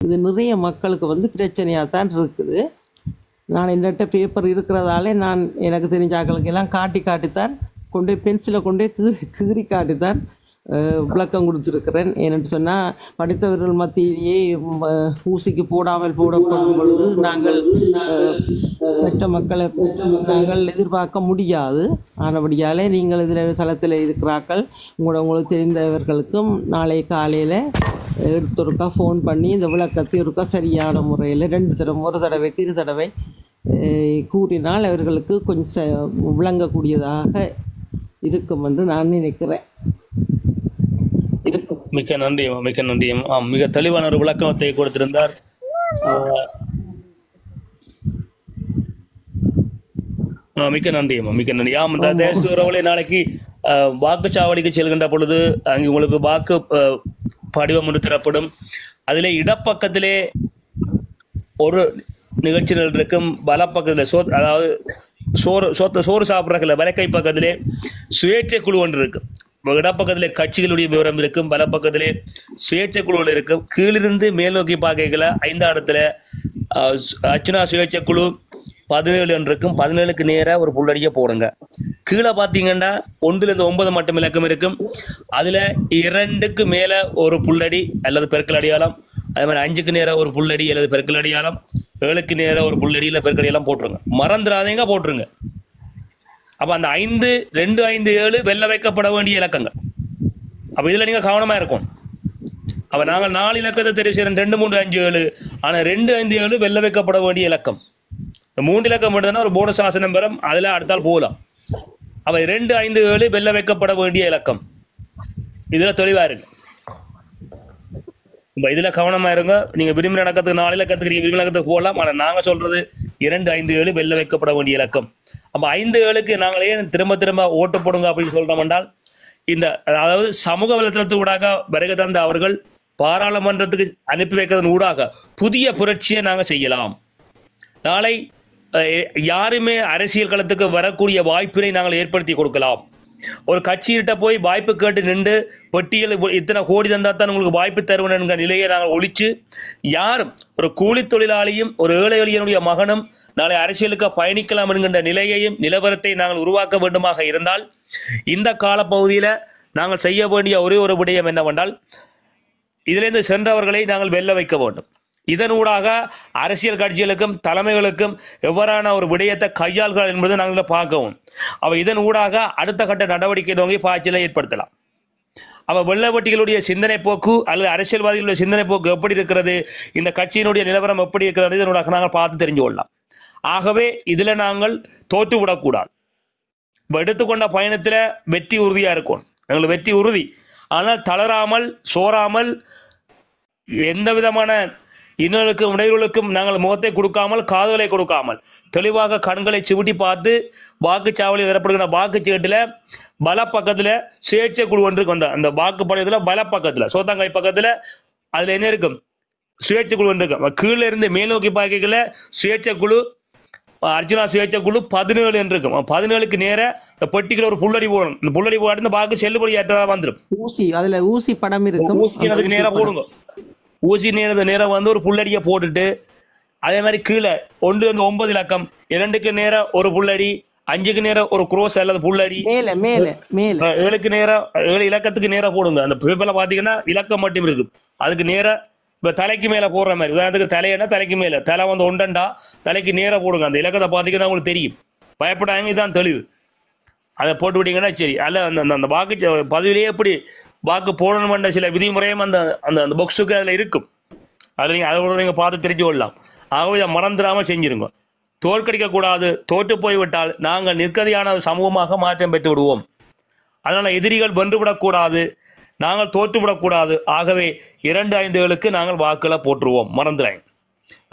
இது நிறைய மக்களுக்கு வந்து பிரச்சனையாக தான் இருக்குது. நான் என்னட்ட பேப்பர் இருக்கிறதாலே நான் எனக்கு தெரிஞ்ச ஆக்களுக்கெல்லாம் காட்டி காட்டித்தான் கொண்டு பென்சிலை கொண்டு கீறி கீறி காட்டி தான் விளக்கம் கொடுத்துருக்கிறேன். ஏன்னு சொன்னால் படித்தவர்கள் மத்தியிலேயே ஊசிக்கு போடாமல் போடப்படும் பொழுது நாங்கள் அஹ், மற்ற மக்களை நாங்கள் எதிர்பார்க்க முடியாது. ஆனபடியாலே நீங்கள் இதில் தளத்தில் இருக்கிறார்கள். உங்களோட உங்களுக்கு தெரிந்தவர்களுக்கும் நாளை காலையில் எடுத்துருக்கா ஃபோன் பண்ணி இந்த விளக்கத்தை ஒருக்கா சரியான முறையில் ரெண்டு தடவை ஒரு தடவைக்கு இரு தடவை கூட்டினால் கூறினால் அவர்களுக்கு கொஞ்சம் ச- விளங்கக்கூடியதாக இருக்கும் என்று நான் நினைக்கிறேன். இருக்கும். மிக்க நன்றி மிக்க நன்றி. அம்மா. ஆம், மிக தெளிவான ஒரு விளக்கத்தை கொடுத்திருந்தார். மிக்க நன்றி மிக்க நன்றி. ஆம் தேச உறவுகளை நாளைக்கு வாக்குச்சாவடிக்கு செல்கின்ற பொழுது அங்கே உங்களுக்கு வாக்கு படிவம் ஒன்று தரப்படும். அதிலே இடப்பக்கத்திலே ஒரு நிகழ்ச்சிகள் இருக்கும் வலப்பக்கத்தில் சோ அதாவது சோறு சோத்த சோறு சாப்பிட்றதுல வலக்கை பக்கத்திலே சுயேட்சை குழு ஒன்று இருக்குது இடப்பக்கத்திலே கட்சிகளுடைய விவரம் இருக்கும் வலப்பக்கத்திலே சுயேட்சை குழுவில் இருக்கும் கீழிருந்து மேல் நோக்கி பார்க்கல ஐந்தாம் இடத்துல அர்ச்சனா சுயேட்சை குழு பதினேழு என்றிருக்கும் பதினேழுக்கு நேராக ஒரு புள்ளடியை போடுங்க. கீழே பார்த்தீங்கன்னா ஒன்றுலேருந்து ஒன்பது மட்டும் இலக்கம் இருக்கும். அதில் இரண்டுக்கு மேலே ஒரு புள்ளடி அல்லது பெருக்கல் அடையாளம் அதே மாதிரி அஞ்சுக்கு நேராக ஒரு புள்ளடி அல்லது பெருக்கல் அடையாளம் ஏழுக்கு நேராக ஒரு புள்ளடி இல்லை பெருக்கல் அடையாளம் போட்டுருங்க. மறந்துடாதீங்க போட்டுருங்க. அப்போ அந்த ஐந்து ரெண்டு ஐந்து ஏழு வெல்ல வைக்கப்பட வேண்டிய இலக்கங்கள். அப்போ இதில் நீங்கள் கவனமாக இருக்கும் அப்போ நாங்கள் நாலு இலக்கத்தை தெரிவு செய்கிறோம் ரெண்டு மூணு அஞ்சு ஏழு. ஆனால் ரெண்டு ஐந்து ஏழு வெல்ல வைக்கப்பட வேண்டிய இலக்கம். இந்த மூன்று இலக்கம் மட்டும்தான் ஒரு போனஸ் ஆசனம் பெறும். அதில் அடுத்தால் போகலாம் அவை ரெண்டு ஐந்து ஏழு வெல்ல வைக்கப்பட வேண்டிய இலக்கம். இதில் தெளிவாக இருக்கு. இப்போ இதில் கவனமாக இருங்க. நீங்கள் விரும்பி நடக்கிறதுக்கு நாலு இலக்கத்துக்கு நீங்கள் விரும்பி நடக்கிறதுக்கு போகலாம். ஆனால் நாங்கள் சொல்கிறது இரண்டு ஐந்து ஏழு வெல்ல வைக்கப்பட வேண்டிய இலக்கம். அப்போ ஐந்து ஏழுக்கு நாங்கள் ஏன் திரும்ப திரும்ப ஓட்டு போடுங்க அப்படின்னு சொல்கிறோம் என்றால் இந்த அதாவது சமூக வலைத்தளத்து ஊடாக வருகை தந்த அவர்கள் பாராளுமன்றத்துக்கு அனுப்பி வைக்கிறதன் ஊடாக புதிய புரட்சியை நாங்கள் செய்யலாம். நாளை யாருமே அரசியல் களத்துக்கு வரக்கூடிய வாய்ப்பினை நாங்கள் ஏற்படுத்தி கொடுக்கலாம். ஒரு கட்சியிட்ட போய் வாய்ப்பு கேட்டு நின்று பெட்டியில் இத்தனை கோடி தந்தா தான் உங்களுக்கு வாய்ப்பு தருவேன் என்கிற நிலையை நாங்கள் ஒழிச்சு யாரும் ஒரு கூலித் தொழிலாளியும் ஒரு ஏழை எளியனுடைய மகனும் நாளை அரசியலுக்கு பயணிக்கலாம் என்கின்ற நிலையையும் நிலவரத்தை நாங்கள் உருவாக்க வேண்டுமாக இருந்தால் இந்த காலப்பகுதியில் நாங்கள் செய்ய வேண்டிய ஒரே ஒரு விடயம் என்னவென்றால் இதிலிருந்து சென்றவர்களை நாங்கள் வெல்ல வைக்க வேண்டும். இதனூடாக அரசியல் கட்சிகளுக்கும் தலைமைகளுக்கும் எவ்வாறான ஒரு விடயத்தை கையாள்கள் என்பதை நாங்கள் பார்க்கவும். அவ இதன் ஊடாக அடுத்த கட்ட நடவடிக்கை நோக்கி பாய்ச்சலை ஏற்படுத்தலாம். அவ வெள்ளவட்டிகளுடைய சிந்தனை போக்கு அல்லது அரசியல்வாதிகளுடைய சிந்தனை போக்கு எப்படி இருக்கிறது? இந்த கட்சியினுடைய நிலவரம் எப்படி இருக்கிறது? இதனூடாக நாங்கள் பார்த்து தெரிஞ்சு கொள்ளலாம். ஆகவே இதில் நாங்கள் தோற்று விடக்கூடாது. இப்போ எடுத்துக்கொண்ட பயணத்தில் வெற்றி உறுதியாக இருக்கும். எங்களுக்கு வெற்றி உறுதி. ஆனால் தளராமல் சோறாமல் எந்த விதமான இன்னலுக்கும் இடையூறுகளுக்கும் நாங்கள் முகத்தை கொடுக்காமல் காதுகளை கொடுக்காமல். தெளிவாக கண்களை சிவிட்டி பார்த்து வாக்குச்சாவடியில் வரப்படுகிற வாக்குச்சீட்டில் பல பக்கத்தில் சுயேட்சை குழு ஒன்று வந்த அந்த வாக்கு பல பக்கத்தில் சோத்தாங்கை பக்கத்தில் அதில் என்ன இருக்கும்? சுயேட்சை குழு ஒன்று இருக்கும். கீழே இருந்து மேல் நோக்கி பார்க்கல சுயேட்சை குழு அர்ஜுனா சுயேட்சை குழு பதினேழு என்று இருக்கும். பதினேழுக்கு நேர இந்த பெட்டிக்குள்ள ஒரு புள்ளடி போடணும் இந்த புள்ளடி போட்டு வாக்கு செல்லுபடி ஏற்றதாக வந்துடும் ஊசி அதுல ஊசி படம் இருக்கும். ஊசி அதுக்கு நேரா போடுங்க. ஊசி நேரத்து நேரம் வந்து ஒரு புள்ளடியை போட்டுட்டு அதே மாதிரி கீழே ஒன்று வந்து ஒன்பது இலக்கம் இரண்டுக்கு நேரம் ஒரு புள்ளடி அஞ்சுக்கு நேரம் ஒரு குரோஸ் அல்லது புள்ளடி ஏழுக்கு நேரம் ஏழு இலக்கத்துக்கு நேரம் போடுங்க. அந்த பேப்பர்ல பாத்தீங்கன்னா இலக்கம் மட்டும் இருக்கு. அதுக்கு நேரா இப்ப தலைக்கு மேல போடுற மாதிரி உதாரணத்துக்கு தலையன்னா தலைக்கு மேல தலை வந்து ஒண்டண்டா தலைக்கு நேரா போடுங்க. அந்த இலக்கத்தை பாத்தீங்கன்னா உங்களுக்கு தெரியும். பயப்படாங்க இதுதான் தெளிவு. அதை போட்டு விட்டீங்கன்னா சரி. அல்ல அந்த அந்த- வாக்கு பதிவிலேயே எப்படி வாக்கு போடணுமென்ற சில விதிமுறையும் அந்த அந்த அந்த பொக்ஸுக்கு அதில் இருக்கும். அதில் நீங்கள் அதை நீங்கள் பார்த்து தெரிஞ்சு கொள்ளலாம். ஆகவே இதை மறந்துடாமல் செஞ்சிருங்க. தோற்கடிக்க கூடாது தோற்று போய்விட்டால் நாங்கள் நிற்கதியான சமூகமாக மாற்றம் பெற்று விடுவோம். அதனால் எதிரிகள் வென்றுவிடக்கூடாது நாங்கள் தோற்றுவிடக்கூடாது ஆகவே இரண்டு ஐந்துகளுக்கு நாங்கள் வாக்குகளை போட்டுருவோம் மறந்துடுறேன்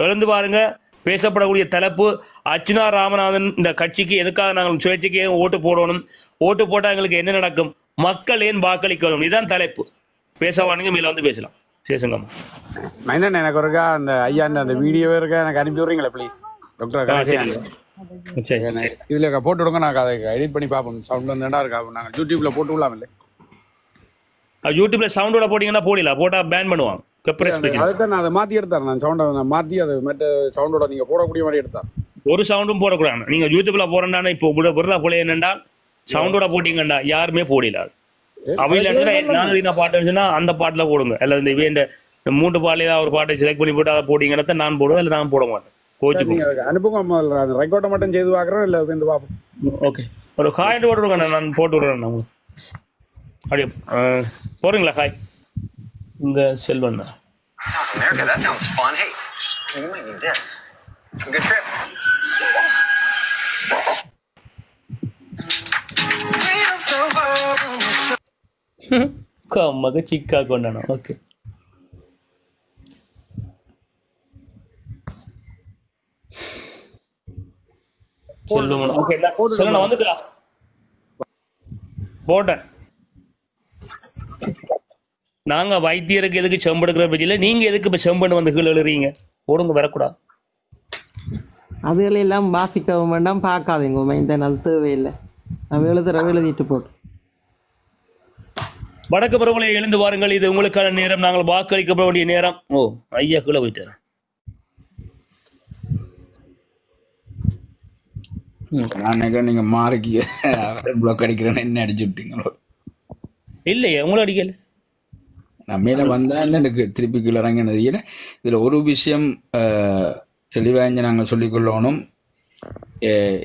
எழுந்து பாருங்க. பேசப்படக்கூடிய தலைப்பு அர்ச்சனா ராமநாதன் இந்த கட்சிக்கு எதுக்காக நாங்கள் சுயேட்சைக்கு ஓட்டு போடணும்? ஓட்டு போட்டால் எங்களுக்கு என்ன நடக்கும்? மக்கள் ஏன் வாக்களிக்க வேணும் இதுதான் தலைப்பு. பேசவானுங்க மேல வந்து பேசலாம். சேசுங்கம்மா மைந்தன் எனக்கு ஒருக்கா அந்த ஐயா அந்த வீடியோவே இருக்கா? எனக்கு அனுப்பி விடுறீங்களா ப்ளீஸ் டாக்டர் இதுல போட்டு விடுங்க நான் அதை எடிட் பண்ணி பார்ப்போம். சவுண்ட் வந்து இருக்கா? நாங்கள் யூடியூப்ல போட்டு விடலாம் இல்லை. யூடியூப்ல சவுண்டோட போட்டீங்கன்னா போடல போட்டா பேன் பண்ணுவாங்க. அதுதான் நான் அதை மாத்தி எடுத்தேன். நான் சவுண்டை நான் மாத்தி அதை மற்ற சவுண்டோட நீங்க போடக்கூடிய மாதிரி எடுத்தேன். ஒரு சவுண்டும் போடக்கூடாது. நீங்க யூடியூப்ல போறேன்னா இப்போ பொருளா போல என்னண்டா சவுண்டோட போட்டீங்கண்டா யாருமே போடல அவ இல்லைன்னா நான் பாட்டு சொன்னா அந்த பாட்டுல போடுங்க அல்லது இந்த இவன் இந்த மூன்று பாடல ஏதாவது ஒரு பாட்டை செலக்ட் பண்ணி போட்டு அதை போட்டீங்கன்னா நான் போடுவேன் இல்லை நான் போட மாட்டேன் கோச்சு நீங்க அதுக்கு அனுப்புங்க ரெக்கார்டை மட்டும் செய்து பார்க்குறோம் இல்லை ஓகே ஒரு ஹாய் போட்டு விடுங்க நான் போட்டு விடுறேன் நான். அப்படியே போறீங்களா ஹாய் இங்க Selvan South America, that sounds fun. Hey, you might need this. Good trip. அம்மாக்கு சிக்கா கொண்டானோம் ஓகே வந்துட்டா. போட்டேன். நாங்க வைத்தியருக்கு எதுக்கு செம்பெடுக்கிற பட்சத்தில் நீங்க எதுக்கு இப்ப செம்பெண்டு வந்து கீழே எழுறீங்க போடுங்க வரக்கூடாது அதுகளெல்லாம் வாசிக்கவும் வேண்டாம் பார்க்காதீங்க இந்த நாள் தேவையில்லை. அவ எழுதுறவ எழுதிட்டு போட்டு. வடக்கு பருவங்களை எழுந்து வாருங்கள். இது உங்களுக்கான நேரம். நாங்கள் வாக்களிக்கப்பட வேண்டிய நேரம். ஓ ஐயா கீழே போயிட்டாரு. நான் நினைக்கிறேன் நீங்க மாறிக்கு பிளாக் அடிக்கிறேன்னு என்ன அடிச்சு விட்டீங்களோ இல்லையே உங்களை அடிக்கல. நான் மேலே வந்தா இல்லை எனக்கு திருப்பி கீழே இறங்கினது. ஏன்னா இதில் ஒரு விஷயம் தெளிவாக நாங்கள் சொல்லிக்கொள்ளணும்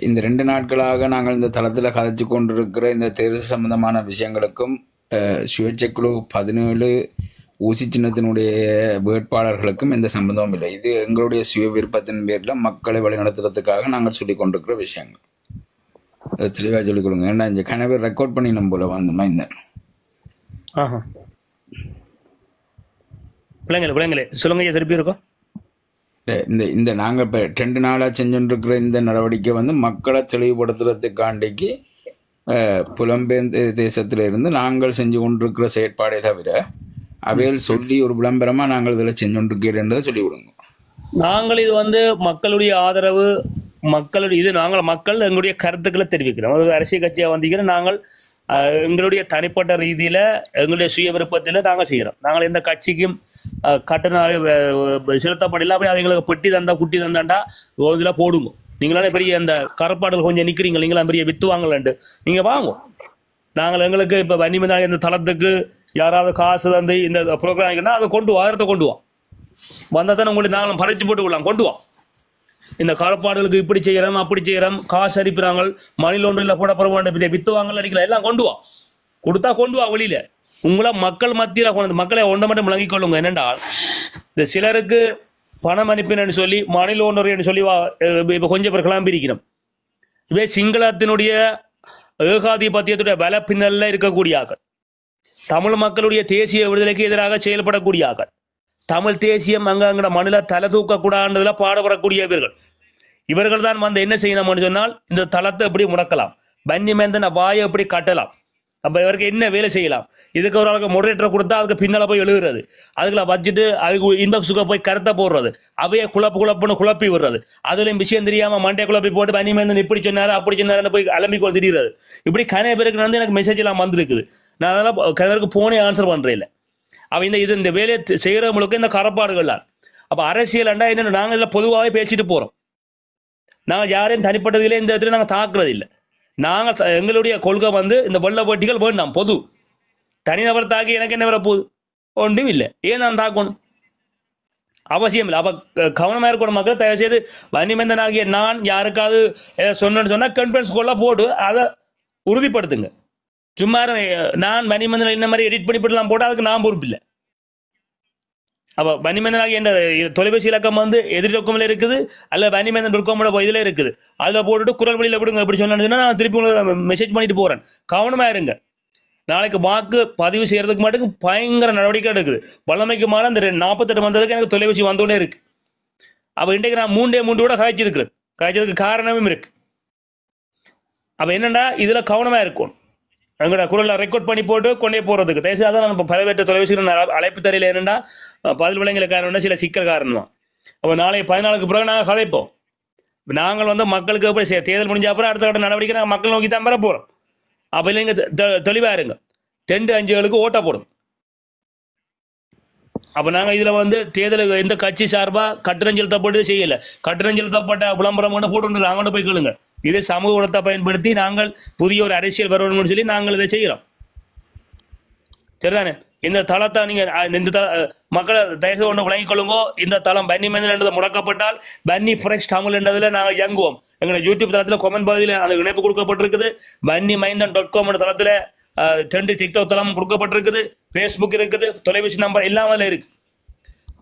இந்த ரெண்டு நாட்களாக நாங்கள் இந்த தளத்தில் கதைச்சு கொண்டிருக்கிற இந்த தேர்வு சம்பந்தமான விஷயங்களுக்கும் சுயேட்சை குழு பதினேழு ஊசி சின்னத்தினுடைய வேட்பாளர்களுக்கும் எந்த சம்பந்தமும் இல்லை. இது எங்களுடைய சுய விருப்பத்தின் பேரில் மக்களை வழிநடத்துறதுக்காக நாங்கள் சொல்லி கொண்டிருக்கிற விஷயங்கள். அதை தெளிவாக சொல்லிக் கொடுங்க. ஏன்னா இந்த கனவை ரெக்கார்ட் பண்ணினோம் போல வந்து இந்த ஆஹா. பிள்ளைங்களே பிள்ளைங்களே சொல்லுங்க ஐயா திருப்பி இருக்கோம். இந்த இந்த நாங்கள் இப்போ ரெண்டு நாளாக செஞ்சுட்டுருக்கிற இந்த நடவடிக்கை வந்து மக்களை தெளிவுபடுத்துறதுக்காண்டிக்கு அஹ், புலம்பெயர்ந்த இருந்து நாங்கள் செஞ்சு கொண்டிருக்கிற செயற்பாடே தவிர அவையில் சொல்லி ஒரு விளம்பரமாக நாங்கள் இதில் செஞ்சு கொண்டிருக்கிறேன்றதை சொல்லி விடுங்க நாங்கள் இது வந்து மக்களுடைய ஆதரவு மக்களுடைய இது நாங்கள் மக்கள் எங்களுடைய கருத்துக்களை தெரிவிக்கிறோம். ஒரு அரசியல் கட்சியாக வந்தீங்கன்னா நாங்கள் எங்களுடைய தனிப்பட்ட ரீதியில் எங்களுடைய சுய விருப்பத்தில் நாங்கள் செய்கிறோம் நாங்கள் எந்த கட்சிக்கும் கட்டணம் அஹ், செலுத்தப்படல. அப்படி பெட்டி தந்தா குட்டி தந்தாண்டா இதில் போடுங்க. நீங்களாம் பெரிய இந்த கரப்பாடுகள் கொஞ்சம் நிற்கிறீங்க நீங்களாம் பெரிய வித்து வாங்கலன்ட்டு. நீங்கள் வாங்க. நாங்கள் எங்களுக்கு இப்போ வன்னிமதா இந்த தளத்துக்கு யாராவது காசு தந்து இந்த ப்ரோக்ராம் அதை கொண்டு வா ஆயிரத்தை கொண்டு வா. வந்தால் தானே உங்களுக்கு நாங்களும் பறிச்சு போட்டு விடலாம் கொண்டு வா. இந்த காலப்பாடுகளுக்கு இப்படி செய்யறோம் அப்படி செய்யறோம் காசு அரிப்புறாங்க மணி லோன்றில் போட போகிற பெரிய வித்து அடிக்கல எல்லாம் கொண்டு வா. கொடுத்தா கொண்டு வா வெளியில. உங்களை மக்கள் மத்தியில் கொண்டு மக்களை ஒன்றை மட்டும் விளங்கிக் கொள்ளுங்க. என்னென்றால் இந்த சிலருக்கு பணம் அனுப்பினு சொல்லி மணி லோனர்னு சொல்லி வா- இப்போ கொஞ்சம் பேர் கிளம்பியிருக்கணும் இவே சிங்களத்தினுடைய ஏகாதிபத்தியத்துடைய வலப்பின்னல்ல பின்னல்ல இருக்கக்கூடிய ஆக்கள் தமிழ் மக்களுடைய தேசிய விடுதலைக்கு எதிராக செயல்படக்கூடிய ஆக்கள் தமிழ் தேசியம் அங்க அங்கட மண்ணில் தலை தூக்கக்கூடாதுல பாடுபடக்கூடியவர்கள். இவர்கள் தான் வந்து என்ன செய்யணும்னு சொன்னால் இந்த தளத்தை எப்படி முடக்கலாம். பன்னிமேந்தன வாயை எப்படி கட்டலாம். அப்போ இவருக்கு என்ன வேலை செய்யலாம்? இதுக்கு ஒரு ஆளுக்கு மொடரேட்டர் கொடுத்தா அதுக்கு பின்னால் போய் எழுதுறது அதுக்குள்ள வச்சுட்டு அவங்க இன்பக்ஸுக்கு போய் கருத்தை போடுறது. அவைய குழப்பு குழப்புன்னு குழப்பி விடுறது. அதுலேயும் விஷயம் தெரியாமல் மண்டே குழப்பி போட்டு பன்னிமேந்தன் இப்படி சொன்னார் அப்படி சொன்னாருன்னு போய் அலம்பிக்கொள் திரிகிறது. இப்படி கனைய பேருக்கு வந்து எனக்கு மெசேஜ் எல்லாம் வந்திருக்குது. நான் அதெல்லாம் கணவருக்கு போனே ஆன்சர் பண்ணுறேன் இல்லை அவ இந்த இது இந்த வேலையை தி- முழுக்க இந்த கரப்பாடுகள் தான் அப்போ அரசியல் அண்டா என்ன நாங்கள் இதில் பொதுவாகவே பேசிட்டு போகிறோம் நாங்கள் யாரையும் தனிப்பட்டதில்லை இந்த இடத்துல நாங்கள் தாக்குறது இல்லை. நாங்கள் த- எங்களுடைய கொள்கை வந்து இந்த வெள்ள போட்டிகள் வேண்டாம் பொது. தனிநபர் தாக்கி எனக்கு என்ன வர போகுது ஒன்றும் இல்லை. ஏன் நான் தாக்கணும்? அவசியம் இல்லை. அப்போ கவனமாக இருக்கணும் மக்கள். தயவு செய்து வன்னிமந்தன் ஆகிய நான் யாருக்காவது ஏதாவது சொன்னேன்னு சொன்னால் கன்ஃபரன்ஸ் கோலாக போட்டு அதை உறுதிப்படுத்துங்க. சும்மா நான் வன்னிமந்தன் இந்த மாதிரி எடிட் பண்ணி போட்டுலாம் போட்டால் அதுக்கு நான் பொறுப்பில்லை அப்போ வன்னிமந்தன் என்ற தொலைபேசி இலக்கம் வந்து எதிர் நோக்கமில் இருக்குது அல்ல வன்னிமந்தன் டொக்கமோட இதில் இருக்குது. அதில் போட்டுட்டு குரல் வழியில் விடுங்க இப்படி சொன்னா நான் திருப்பி உங்களுக்கு மெசேஜ் பண்ணிட்டு போகிறேன் கவனமாக இருங்க. நாளைக்கு வாக்கு பதிவு செய்யறதுக்கு மட்டும் பயங்கர நடவடிக்கை எடுக்குது. வல்லமைக்கு மாற அந்த நாற்பத்தெட்டு வந்ததுக்கு எனக்கு தொலைபேசி வந்தோடனே இருக்கு. அப்போ இன்றைக்கு நான் மூண்டே மூன்று கூட காய்ச்சிருக்கிறேன் காய்ச்சதுக்கு காரணமும் இருக்கு. அப்போ என்னென்னா இதில் கவனமாக இருக்கும் எங்களோட குரலை ரெக்கார்ட் பண்ணி போட்டு கொண்டே போகிறதுக்கு தயவுசெய்து அதான் நம்ம பலவேற்ற தொலைபேசியில் நான் அழைப்பு தரையில் என்னென்னா பதில் விலங்குல காரணம்னா சில சிக்கல் காரணம். அப்போ நாளை பதினாலுக்கு பிறகு நாங்கள் கதைப்போம் நாங்கள் வந்து மக்களுக்கு எப்படி தேர்தல் முடிஞ்ச அப்புறம் அடுத்த கட்ட நடவடிக்கை நாங்கள் மக்கள் நோக்கி தான் பெற போகிறோம் அப்போ இல்லைங்க தெளிவாக இருங்க. ரெண்டு அஞ்சுகளுக்கு ஓட்ட போடும். அப்போ நாங்கள் இதில் வந்து தேர்தல் எந்த கட்சி சார்பாக கட்டணம் செலுத்தப்பட்டு செய்யலை. கட்டணம் செலுத்தப்பட்ட விளம்பரம் கொண்டு போட்டு அங்கே போய் கேளுங்க. இது சமூக ஊடகத்தை பயன்படுத்தி நாங்கள் புதிய ஒரு அரசியல் வரணும்னு சொல்லி நாங்கள் இதை செய்கிறோம். சரிதானே? இந்த தளத்தை நீங்க இந்த தள மக்களை தயவு ஒன்று விளங்கிக் கொள்ளுங்கோ. இந்த தளம் பன்னி மனிதன் என்றது முடக்கப்பட்டால் பன்னி ஃப்ரெஷ் தமிழ் என்றதில் நாங்கள் இயங்குவோம். எங்களோட யூடியூப் தளத்தில் கொமெண்ட் பகுதியில் அந்த இணைப்பு கொடுக்கப்பட்டிருக்குது. பன்னி மைந்தன் டாட் காம் என்ற தளத்தில் அஹ், ரெண்டு டிக்டாக் தளம் கொடுக்கப்பட்டிருக்குது. ஃபேஸ்புக் இருக்குது. தொலைபேசி நம்பர் எல்லாம் அதில் இருக்கு.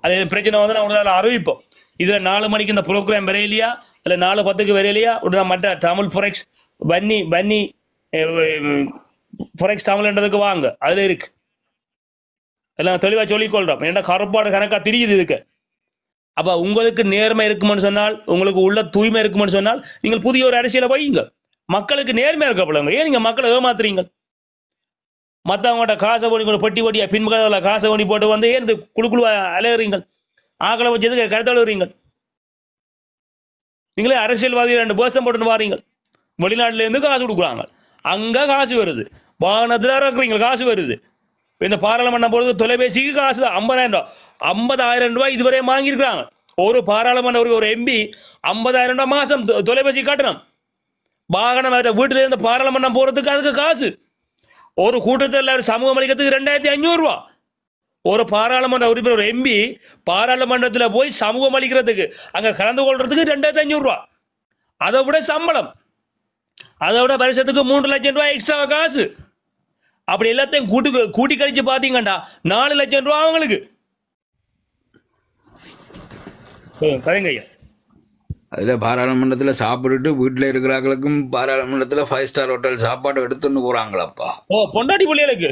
அது பிரச்சனை வந்து நான் உங்களால் அறிவிப்போம். இதில் நாலு மணிக்கு இந்த ப்ரோக்ராம் வரையிலையா இல்லை நாலு பத்துக்கு வரையிலையா உடனே மற்ற தமிழ் ஃபொரெக்ஸ் பன்னி பன்னி ஃபொரெக்ஸ் தமிழ்ன்றதுக்கு வாங்க. அதில் இருக்கு. எல்லாம் தெளிவாக சொல்லிக்கொள்கிறோம் ஏன்னா கருப்பாடு கணக்காக தெரியுது இதுக்கு. அப்போ உங்களுக்கு நேர்மை இருக்குமென்னு சொன்னால் உங்களுக்கு உள்ள தூய்மை இருக்குமென்னு சொன்னால் நீங்கள் புதிய ஒரு அரசியலை வையுங்க மக்களுக்கு நேர்மையாக இருக்கப்படுங்க ஏன் நீங்கள் மக்களை ஏமாத்துறீங்க? மற்றவங்கள்ட்ட காசை ஓடி கொண்டு பொட்டி பொட்டியா பின்பக்கத்தில் காசை ஓடி போட்டு வந்து ஏன் இந்த குழு குழுவா அலையுறீங்க? ஆக்களை வச்சு எதுக்கு நீங்களே அரசியல்வாதி ரெண்டு பேர்சம் போட்டுன்னு வாரீங்க வெளிநாட்டிலேருந்து காசு கொடுக்குறாங்க. அங்கே காசு வருது. வாகனத்தில் இறக்குறீங்க காசு வருது. இப்போ இந்த பாராளுமன்றம் பொழுது தொலைபேசிக்கு காசு தான். ஐம்பதாயிரம் ரூபா. ஐம்பதாயிரம் ரூபாய் இதுவரை வாங்கியிருக்கிறாங்க. ஒரு பாராளுமன்ற ஒரு ஒரு எம்பி ஐம்பதாயிரம் ரூபாய் மாதம் தொலைபேசி கட்டணம். வாகனம் வீட்டிலேருந்து இருந்து பாராளுமன்றம் போகிறதுக்கு அதுக்கு காசு. ஒரு கூட்டத்தில் சமூகம் அளிக்கிறதுக்கு ரெண்டாயிரத்தி ஐநூறு ஒரு பாராளுமன்ற உறுப்பினர் ஒரு எம்பி பாராளுமன்றத்தில் போய் சமூகம் அளிக்கிறதுக்கு அங்கே கலந்து கொள்றதுக்கு ரெண்டாயிரத்தி ஐநூறுரூவா அதை விட சம்பளம். அதை விட வருஷத்துக்கு மூன்று லட்சம் ரூபாய் எக்ஸ்ட்ரா காசு. அப்படி எல்லாத்தையும் கூட்டு கூட்டி கழிச்சு பார்த்தீங்கண்டா நாலு லட்சம் ரூபா அவங்களுக்கு. ம், ஐயா. அதில் பாராளுமன்றத்தில் சாப்பிட்டுட்டு வீட்டில் இருக்கிறாங்களுக்கும் பாராளுமன்றத்தில் ஃபைவ் ஸ்டார் ஹோட்டல் சாப்பாடு எடுத்துன்னு போகிறாங்களப்பா ஓ பொண்டாட்டி பிள்ளைகளுக்கு?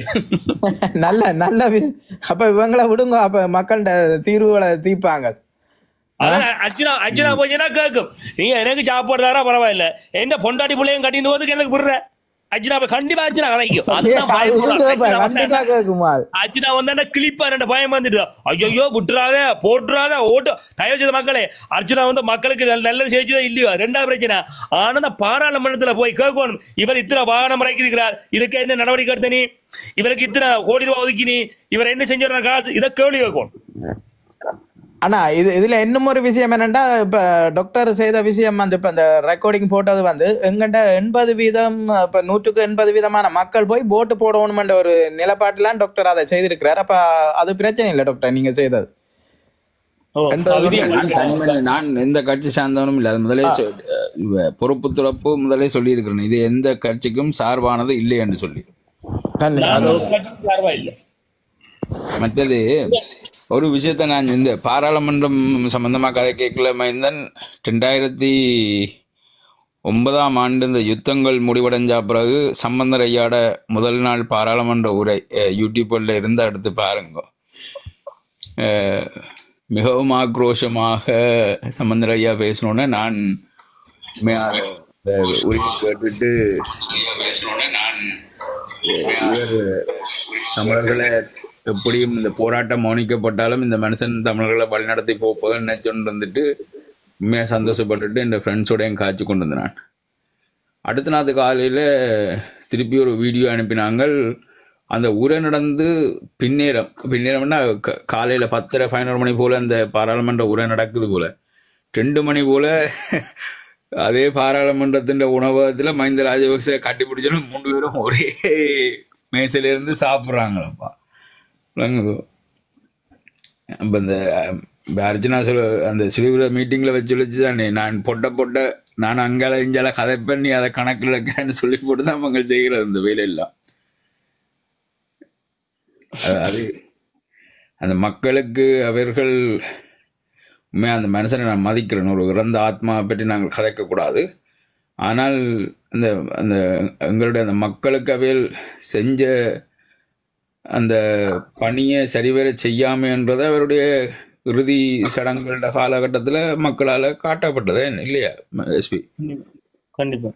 நல்ல நல்ல வி- அப்ப இவங்களை விடுங்க அப்ப மக்கள்கிட்ட தீர்வுகளை தீர்ப்பாங்க. அதான் அர்ச்சனா அர்ச்சனா போச்சுன்னா கேட்கும் நீங்க எனக்கு சாப்பாடு தாரா பரவாயில்ல. எந்த பொண்டாட்டி பிள்ளையும் கட்டிட்டு போதுக்கு எனக்கு விடுற. அப்ப கண்டிப்பா அர்ச்சனா கலைக்கும் கண்டிப்பா வந்தா- கேக்குமா அர்ச்சனா வந்தா பயம் வந்துட்டு. ஐயோ விட்டுறாத போட்டுறாத ஓட்டு. தயவு செய்த மக்களே அர்ச்சனா வந்து மக்களுக்கு நல்ல- நல்லது செய்யதோ இல்லையோ ரெண்டாவது பிரச்சனை. ஆனா பாராளுமன்றத்துல போய் கேட்கணும். இவர் இத்தனை வாகனம் இறக்கியிருக்கிறார் இதுக்கு என்ன நடவடிக்கை எடுத்த நீ? இவருக்கு இத்தனை கோடி ரூபாய் ஒதுக்கி நீ? இவர் என்ன செஞ்சு காசு இதை கேள்வி கேட்கணும். ஆனா இது இதுல இன்னும் ஒரு விஷயம் என்னன்னா இப்ப டாக்டர் செய்த விஷயம் வந்து இப்ப இந்த ரெக்கார்டிங் போட்டது வந்து எங்கிட்ட எண்பது வீதம் இப்ப நூற்றுக்கு எண்பது வீதமான மக்கள் போய் போட்டு போடணும்ன்ற ஒரு நிலப்பாட்டுலாம் டாக்டர் அதை செய்திருக்கிறார். அப்ப அது பிரச்சனை இல்லை டாக்டர் நீங்க செய்தது. நான் எந்த கட்சி சார்ந்தவனும் இல்லை. அது முதலே பொறுப்பு துறப்பு முதலே சொல்லியிருக்கிறேன். இது எந்த கட்சிக்கும் சார்பானது இல்லை என்று சொல்லி. மற்றது ஒரு விஷயத்த நான் இந்த பாராளுமன்றம் சம்பந்தமா கதை கேட்கல மைந்தன். ரெண்டாயிரத்தி ஒன்பதாம் ஆண்டு இந்த யுத்தங்கள் முடிவடைஞ்ச பிறகு சம்பந்தர் ஐயாட முதல் நாள் பாராளுமன்ற உரை அஹ், யூடியூப்ல இருந்து எடுத்து பாருங்க. மிகவும் ஆக்ரோஷமாக சம்பந்தர் ஐயா பேசணுன்னு நான் உரிமை கேட்டுட்டு பேசணுன்னு நான் தமிழர்களை எப்படியும் இந்த போராட்டம் மௌனிக்கப்பட்டாலும் இந்த மனுஷன் தமிழர்களை வழிநடத்தி போப்பதுன்னு நினைச்சுட்டு வந்துட்டு உண்மையாக சந்தோஷப்பட்டுட்டு என் ஃப்ரெண்ட்ஸோடையும் காய்ச்சி கொண்டு வந்தேன். அடுத்த நாள் காலையில் திருப்பி ஒரு வீடியோ அனுப்பினாங்கள். அந்த உரை நடந்து பின்னேரம். பின்னேரம்னா க- பத்தரை பதினோரு மணி போல் அந்த பாராளுமன்ற உரை நடக்குது போல். ரெண்டு மணி போல் அதே பாராளுமன்றத்தின் உணவகத்தில் மஹிந்த ராஜபக்சே கட்டி பிடிச்சாலும் மூணு பேரும் ஒரே மேசையிலேருந்து சாப்பிட்றாங்களப்பா. அப்போ இந்த அஹ், அர்ஜுனா சொல் அந்த சிறுவிர மீட்டிங்கில் வச்சு வச்சு தானே நான் பொட்ட பொட்ட நான் அங்கால இஞ்சால கதை பண்ணி அதை கணக்கில் வைக்கிறேன்னு சொல்லி போட்டு தான் அவங்க செய்கிறது இந்த வேலையெல்லாம். அது- அது அந்த மக்களுக்கு அவர்கள் உண்மையாக அந்த மனுஷனை நான் மதிக்கிறேன் ஒரு இறந்த ஆத்மா பற்றி நாங்கள் கதைக்கக்கூடாது. ஆனால் அந்த அந்த எங்களுடைய அந்த மக்களுக்கு அவையில் செஞ்ச அந்த பணியை சரிவர செய்யாமைன்றதை அவருடைய இறுதி சடங்குகள காலகட்டத்தில் மக்களால் காட்டப்பட்டது இல்லையா எஸ்பி? கண்டிப்பா.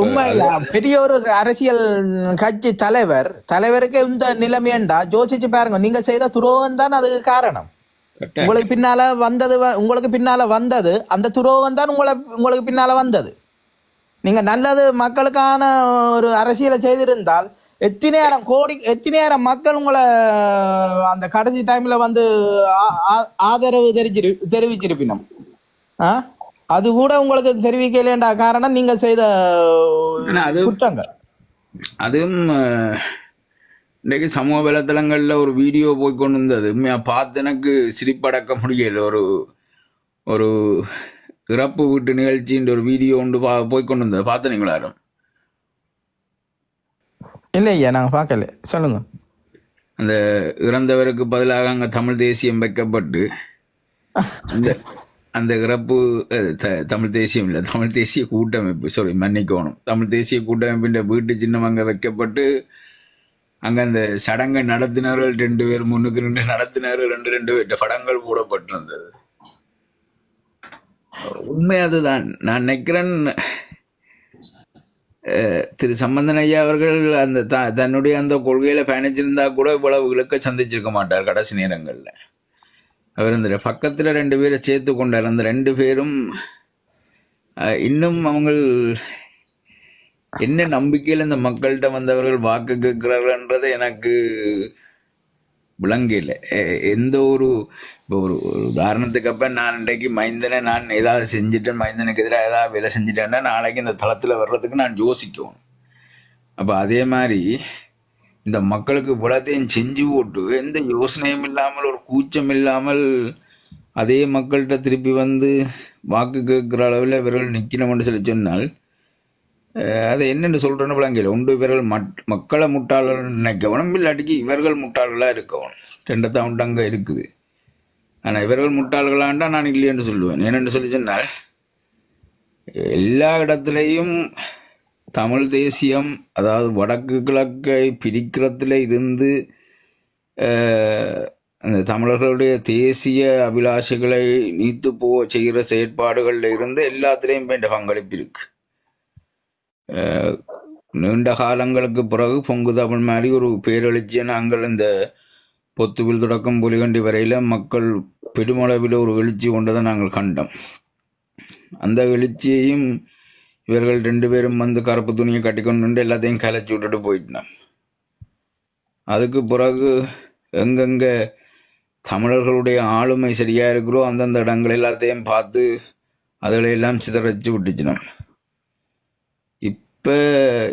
உண்மையா பெரிய ஒரு அரசியல் கட்சி தலைவர் தலைவருக்கு இந்த நிலைமையண்டா யோசிச்சு பாருங்க நீங்க செய்த துரோகம் தான் அதுக்கு காரணம். உங்களுக்கு பின்னால வந்தது உங்களுக்கு பின்னால வந்தது அந்த துரோகம் தான் உங்களை உங்களுக்கு பின்னால வந்தது. நீங்க நல்லது மக்களுக்கான ஒரு அரசியலை செய்திருந்தால் எத்தனையாயிரம் கோடி எத்தனையாயிரம் மக்கள் உங்களை அந்த கடைசி டைம்ல வந்து ஆதரவு தெரிஞ்சிரு தெரிவிச்சிருப்பினோம். ஆ? அது கூட உங்களுக்கு தெரிவிக்கலையேண்டா காரணம் நீங்க செய்த குற்றங்கள். அதுவும் அஹ், இன்னைக்கு சமூக வலைத்தளங்களில் ஒரு வீடியோ போய் கொண்டு வந்தது. உண்மையாக பார்த்து எனக்கு சிரிப்படக்க முடியல. ஒரு ஒரு இறப்பு வீட்டு நிகழ்ச்சின்ற ஒரு வீடியோ ஒன்று பா போய் கொண்டு வந்தது. பார்த்தீங்களா யாரும்? இல்லை ஐயா நாங்க பார்க்கல. சொல்லுங்க. அந்த இறந்தவருக்கு பதிலாக அங்கே தமிழ் தேசியம் வைக்கப்பட்டு அந்த அந்த இறப்பு த- தமிழ் தேசியம் இல்லை தமிழ் தேசிய கூட்டமைப்பு சாரி மன்னிக்கணும். தமிழ் தேசிய கூட்டமைப்பின் வீட்டு சின்னம் அங்கே வைக்கப்பட்டு அங்கே அந்த சடங்கை நடத்தினர்கள் ரெண்டு பேர் முன்னுக்கு ரெண்டு நடத்தினார்கள் ரெண்டு ரெண்டு பேர் படங்கள் போடப்பட்டிருந்தது. உண்மை அதுதான். நான் நினைக்கிறேன் திரு சம்பந்தன் ஐயா அவர்கள் அந்த த தன்னுடைய அந்த கொள்கையில் பயணிச்சிருந்தா கூட இவ்வளவு இழுக்க சந்திச்சிருக்க மாட்டார் கடைசி நேரங்களில். அவர் இந்த பக்கத்தில் ரெண்டு பேரை சேர்த்து கொண்டார். அந்த ரெண்டு பேரும் இன்னும் அவங்கள் என்ன நம்பிக்கையில் இந்த மக்கள்கிட்ட வந்தவர்கள் வாக்கு கேட்கிறார்கள்ன்றது எனக்கு விளங்கல எந்த ஒரு இப்போ ஒரு ஒரு உதாரணத்துக்கு அப்ப நான் இன்றைக்கு மைந்தனை நான் ஏதாவது செஞ்சுட்டேன் மைந்தனுக்கு எதிராக ஏதாவது வேலை செஞ்சுட்டேன்னா நாளைக்கு இந்த தளத்தில் வர்றதுக்கு நான் யோசிக்கணும். அப்போ அதே மாதிரி இந்த மக்களுக்கு புலத்தையும் செஞ்சு போட்டு எந்த யோசனையும் இல்லாமல் ஒரு கூச்சம் இல்லாமல் அதே மக்கள்கிட்ட திருப்பி வந்து வாக்கு கேட்குற அளவில் இவர்கள் நிற்கணும்னு சொல்லி சொன்னால் அது என்னென்னு சொல்கிறேன்னு விளங்கல உண்டு இவர்கள் மட் மக்களை முட்டாளர் நினைக்கணும் இல்லாட்டிக்கு இவர்கள் முட்டாள்களாக இருக்கணும் ரெண்டத்தான் உண்டு அங்கே இருக்குது. ஆனால் இவர்கள் முட்டாள்களாண்டா நான் இல்லைன்னு சொல்லுவேன். என்னென்னு சொல்லி சொன்னால் எல்லா இடத்துலையும் தமிழ் தேசியம் அதாவது வடக்கு கிழக்கை பிரிக்கிறதுல இருந்து அந்த தமிழர்களுடைய தேசிய அபிலாஷைகளை நீத்து போக செய்கிற செயற்பாடுகளில் இருந்து எல்லாத்துலேயும் வேண்ட பங்களிப்பு இருக்குது நீண்ட காலங்களுக்கு பிறகு பொங்கு தமிழ் மாதிரி ஒரு பேரெழுச்சியை நாங்கள் இந்த பொத்துவில் தொடக்கம் புலிகண்டி வரையில் மக்கள் பெருமளவில் ஒரு எழுச்சி கொண்டதை நாங்கள் கண்டோம். அந்த எழுச்சியையும் இவர்கள் ரெண்டு பேரும் வந்து கருப்பு துணியை கட்டிக்கொண்டு எல்லாத்தையும் கலைச்சி விட்டுட்டு போயிட்டான் அதுக்கு பிறகு எங்கெங்க தமிழர்களுடைய ஆளுமை சரியாக இருக்கிறோ அந்தந்த இடங்கள் எல்லாத்தையும் பார்த்து அதில் எல்லாம் சிதறச்சு விட்டுச்சினோம். இப்போ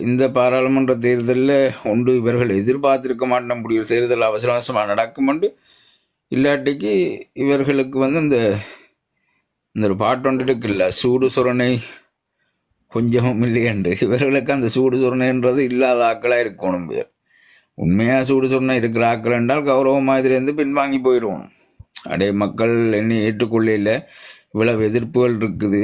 இந்த பாராளுமன்ற தேர்தலில் ஒன்று இவர்கள் எதிர்பார்த்திருக்க மாட்டோம். முடியும் தேர்தல் அவசர அவசரமாக நடக்குமெண்டு இல்லாட்டிக்கு இவர்களுக்கு வந்து இந்த இந்த ஒரு பாட்டு ஒன்று இருக்குல்ல சூடு சுரணை கொஞ்சமும் இல்லையண்டு இவர்களுக்கு அந்த சூடு சுரணைன்றது இல்லாத ஆக்களாக இருக்கணும் பேர் உண்மையாக சூடு சுரணை இருக்கிற ஆக்கள் என்றால் கௌரவமாக இதுலேருந்து பின்வாங்கி போயிடுவோம். அடே மக்கள் என்ன ஏற்றுக்கொள்ளையில் இவ்வளவு எதிர்ப்புகள் இருக்குது.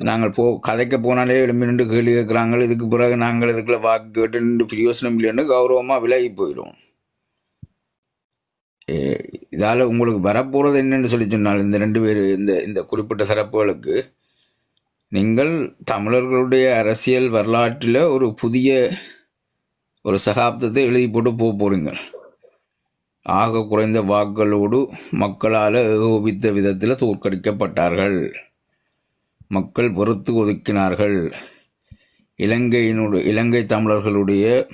நாங்கள் போ கதைக்க போனாலே எழும்பி நின்று கேள்வி கேட்குறாங்க இதுக்கு பிறகு நாங்கள் இதுக்குள்ள வாக்கு கேட்டு நின்று பிரயோசனம் இல்லைன்னு கௌரவமாக விலகி போயிடுவோம் இதால் உங்களுக்கு வரப்போகிறது என்னென்னு சொல்லி சொன்னால் இந்த ரெண்டு பேர் இந்த இந்த குறிப்பிட்ட சிறப்புகளுக்கு நீங்கள் தமிழர்களுடைய அரசியல் வரலாற்றில் ஒரு புதிய ஒரு சகாப்தத்தை எழுதி போட்டு போக போகிறீங்க ஆக குறைந்த வாக்குகளோடு மக்களால் ஏகோபித்த விதத்தில் தோற்கடிக்கப்பட்டார்கள். மக்கள் வெறுத்து ஒதுக்கினார்கள். இலங்கையினுடைய இலங்கை தமிழர்களுடைய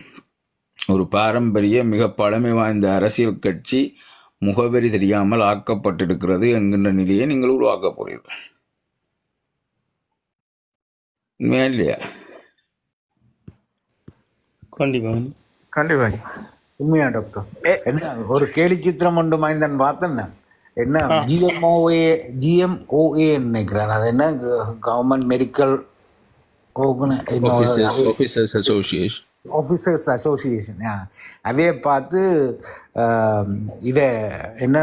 ஒரு பாரம்பரிய மிக பழமை வாய்ந்த அரசியல் கட்சி முகவரி தெரியாமல் ஆக்கப்பட்டிருக்கிறது என்கின்ற நிலையை நீங்கள் உருவாக்க போறீர்கள். உண்மையா இல்லையா? கண்டிப்பா. கண்டிப்பா. உண்மையா டாக்டர்? என்ன ஒரு கேலி சித்திரம் ஒன்று மைந்தன் பார்த்தேன். என்ன? ஜிஎம்ஓஏ ஜிஎம்ஓஏ நினைக்கிறேன். அது என்ன? Government medical officers association officers association அவைய பார்த்து இத என்ன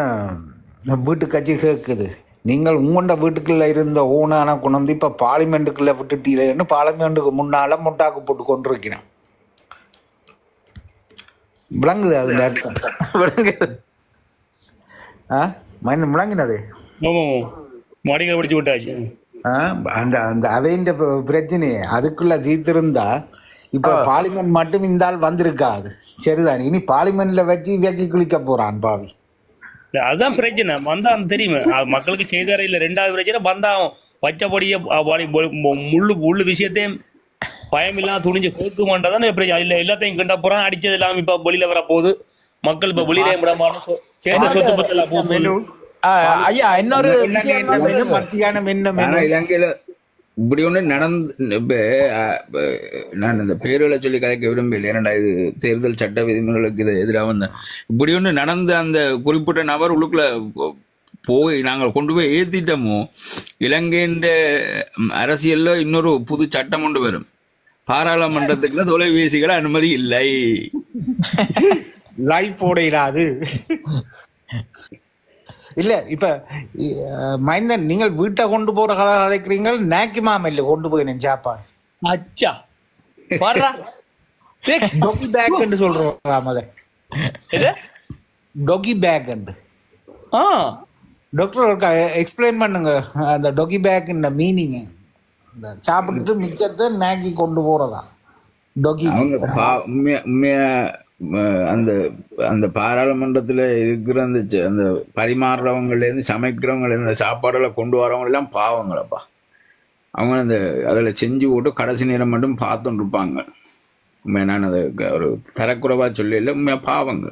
வீட்டு கட்சி கேட்குது நீங்கள் உங்களோட வீட்டுக்குள்ள இருந்த ஓனான குணந்து இப்போ பார்லிமெண்ட்டுக்குள்ள விட்டுட்டீங்கன்னு பார்லிமெண்ட்டுக்கு முன்னால முட்டாக்கு போட்டு கொண்டிருக்கிறேன். விளங்குது அர்த்தம் விளங்குது. ஆ? விளங்கினது ஆமா மாடிகள் பிடிச்சு விட்டாச்சு ஆ, அந்த அந்த அவைன்ற பிரச்சனையே அதுக்குள்ள தீர்த்திருந்தா இப்ப பார்லிமெண்ட் மட்டும் இந்த ஆள் வந்திருக்காது சரிதான் இனி பார்லிமெண்ட்ல வச்சு இவக்கி குளிக்க போறான் பாவி அதுதான் பிரச்சனை வந்தான் தெரியுமே அது மக்களுக்கு செய்தார இல்ல ரெண்டாவது பிரச்சனை வந்தான் பச்சைப்படிய முள்ளு முள்ளு விஷயத்தையும் பயம் இல்லாம துணிஞ்சு கேட்க மாட்டதான் பிரச்சனை இல்ல எல்லாத்தையும் கிண்ட போறான் அடிச்சது இல்லாம இப்ப வெளியில வர போகுது மக்கள் இப்ப வெளியில ஐயா இன்னொரு? மத்தியானம் என்ன இலங்கையில இப்படி ஒண்ணு நடந்து இப்ப நான் இந்த பேர்களை சொல்லி கதைக்க விரும்பல ஏன்னா இது தேர்தல் சட்ட விதிமுறைகளுக்கு இது எதிராக வந்தேன் இப்படி ஒண்ணு நடந்த அந்த குறிப்பிட்ட நபர் உள்ளுக்குள்ள போ- போய் நாங்கள் கொண்டு போய் ஏத்திட்டோமோ இலங்கையின் அரசியல்ல இன்னொரு புது சட்டம் கொண்டு வரும். பாராளுமன்றத்துக்குள்ள தொலைபேசிகள் அனுமதி இல்லை. லைவ் போட இராது. இல்ல இப்ப மைந்தன் நீங்கள் வீட்டை கொண்டு போற கதை கதைக்கிறீங்க நாக்கி மாமல்ல கொண்டு போயினேன் சாப்பாடு. அச்சா. பாடுறா. டொகி பேக் சொல்றோம் அத எது? டொகி பேக் ஆ. டாக்டர் எக்ஸ்பிளைன் பண்ணுங்க அந்த டொகி பேக் மீனிங் இந்த சாப்பிட்டுட்டு மிச்சத்தை நாக்கி கொண்டு போறதா? டொகி அந்த அந்த பாராளுமன்றத்தில் இருக்கிற அந்த அந்த பரிமாறுறவங்கலேருந்து சமைக்கிறவங்கலேருந்து அந்த சாப்பாடெல்லாம் கொண்டு வரவங்க எல்லாம் பாவங்களப்பா. அவங்க அந்த அதில் செஞ்சு போட்டு கடைசி நேரம் மட்டும் பார்த்துட்டு இருப்பாங்க. உண்மை நான் அதை ஒரு தரக்குறைவாக சொல்லல உண்மையாக பாவங்க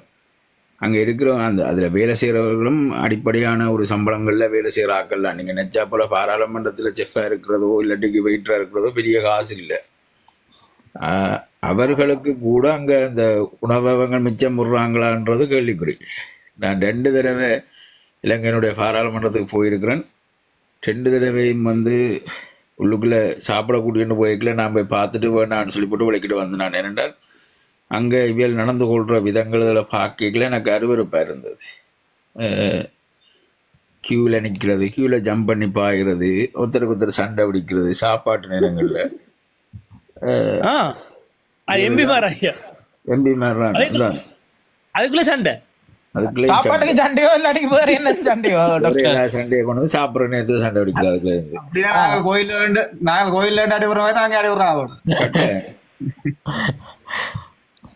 அங்கே இருக்கிறவங்க அந்த அதில் வேலை செய்கிறவர்களும் அடிப்படையான ஒரு சம்பளங்களில் வேலை செய்கிற ஆக்கள்லாம் நீங்கள் நெச்சா போல் பாராளுமன்றத்தில் செஃப்பாக இருக்கிறதோ இல்லாட்டிக்கு வெயிட்டராக இருக்கிறதோ பெரிய காசு இல்லை. அவர்களுக்கு கூட அங்கே இந்த உணவகங்கள் மிச்சம் விடுறாங்களான்றது கேள்விக்குறி. நான் ரெண்டு தடவை இலங்கையினுடைய பாராளுமன்றத்துக்கு போயிருக்கிறேன். ரெண்டு தடவையும் வந்து உள்ளுக்குள்ளே சாப்பிட கூட்டிட்டு போய்க்கல நான் போய் பார்த்துட்டு வேணான்னு சொல்லி போட்டு விளக்கிட்டு வந்தேன் நான். ஏனென்றால் அங்கே இவியல் நடந்து கொள்கிற விதங்கள் இதில் பார்க்கல. எனக்கு அருவருப்பாக இருந்தது. க்யூவில் நிற்கிறது க்யூவில் ஜம்ப் பண்ணி பாய்கிறது ஒருத்தருக்கு ஒருத்தர் சண்டை பிடிக்கிறது சாப்பாட்டு நேரங்களில். ஆ. எம்பி மாதிரி ஐயா எம்பி மாதிரிலாம் அதுக்குள்ள சண்டை. சாப்பாட்டுக்கு சண்டையோ இல்லாட்டி வேற என்ன சண்டையோ டாக்டர் சண்டையை கொண்டு வந்து சாப்பிட்ற நேரத்தில் சண்டை இருந்து. அப்படியே நாங்க கோயில்ல நாங்க கோயில்ல அடிபடுற மாதிரி நாங்க அடிபடுறோம் ஆகணும்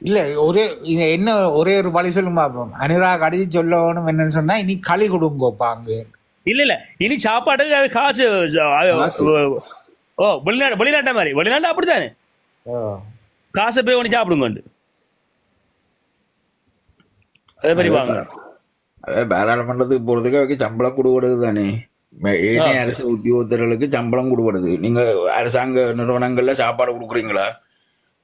இல்ல ஒரே இது என்ன ஒரே ஒரு வழி சொல்லும் பார்ப்போம் அனுராக் அடிச்சு சொல்லணும் என்னன்னு சொன்னா இனி களி கொடுங்கோப்பா அங்க. இல்ல இல்ல. இனி சாப்பாட்டுக்கு காசு ஓ வெளிநாடு வெளிநாட்டை மாதிரி. வெளிநாட்டு அப்படித்தானே? காசை போய் ஒன்று சாப்பிடுங்க அதே மாதிரி வாங்க. அதே பாராளுமன்றத்துக்கு போறதுக்கு அவருக்கு சம்பளம் கொடுக்கறது தானே. ஏனைய அரசு உத்தியோகத்தர்களுக்கு சம்பளம் கொடுக்கறது நீங்க அரசாங்க நிறுவனங்கள்ல சாப்பாடு கொடுக்குறீங்களா?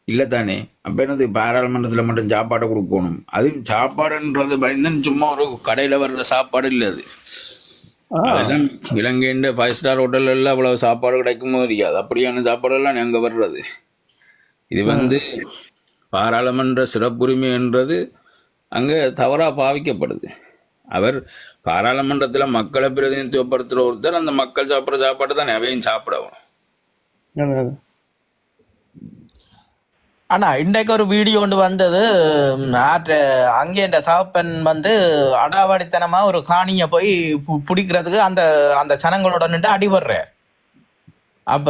இல்ல தானே. அப்ப என்னது? பாராளுமன்றத்துல மட்டும் சாப்பாடு கொடுக்கணும். அது சாப்பாடுன்றது பயந்து சும்மா ஒரு கடையில வர்ற சாப்பாடு இல்ல அது. அதெல்லாம் இலங்கைன்ற ஃபைவ் ஸ்டார் ஹோட்டல் எல்லாம் அவ்வளவு சாப்பாடு கிடைக்குமோ தெரியாது. அப்படியான சாப்பாடு எல்லாம் அங்க வர்றது. இது வந்து பாராளுமன்ற சிறப்புரிமை என்றது அங்க தவறா பாவிக்கப்படுது. அவர் பாராளுமன்றத்துல மக்களை பிரதிநிதித்துவப்படுத்துற ஒருத்தர் அந்த மக்கள் சாப்பிட்ற சாப்பாடு தான் அவையும் சாப்பிடவும். ஆனா இன்றைக்கு ஒரு வீடியோ ஒன்று வந்தது அங்கே இந்த சாப்பன் வந்து அடாவடித்தனமா ஒரு காணிய போய் பிடிக்கிறதுக்கு அந்த அந்த சனங்களோட நின்று அடிபடுற அப்ப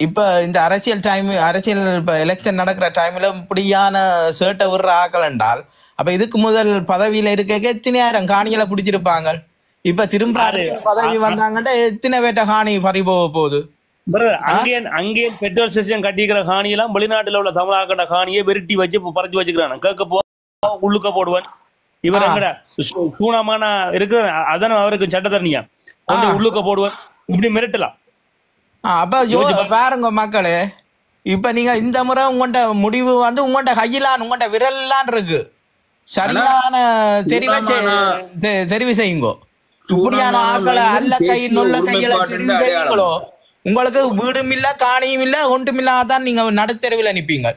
இப்ப இந்த அரசியல் டைம் அரசியல் இப்ப எலெக்ஷன் நடக்கிற டைம்ல இப்படியான சேட்டை விடுற ஆக்கள் என்றால் அப்ப இதுக்கு முதல் பதவியில இருக்க எத்தனையாயிரம் காணிகளை பிடிச்சிருப்பாங்க? இப்ப திரும்ப பதவி வந்தாங்கன்னா எத்தனை பேர்ட்ட காணி பறி போக போகுது அங்கே அங்கே பெட்ரோல் ஸ்டேஷன் கட்டிக்கிற காணியெல்லாம் வெளிநாட்டுல உள்ள தமிழாக்கட்ட காணியை வெருட்டி வச்சு பறிச்சு வச்சுக்கிறான். கேட்க போ உள்ளுக்க போடுவான். இவர். எங்கட? சூனமான இருக்கிற அதான அவருக்கு சட்டத்தரணியா? உள்ளுக்க போடுவான். இப்படி மிரட்டலாம். அப்ப யோ பாருங்க மக்களே. இப்ப நீங்க இந்த முறை உங்கள்ட்ட முடிவு வந்து உங்கள்ட்ட கையிலான் உங்கள்ட்ட விரல்லான் இருக்கு. சரியான தெரிவை தெரிவு செய்யுங்கோ. இப்படியான ஆக்களை அல்ல கை நொல்ல கையில தெரிவு செய்யுங்களோ உங்களுக்கு வீடும் இல்ல காணியும் இல்ல ஒன்றும் இல்லாதான் நீங்க நடுத்தெருவில் நிப்பீங்க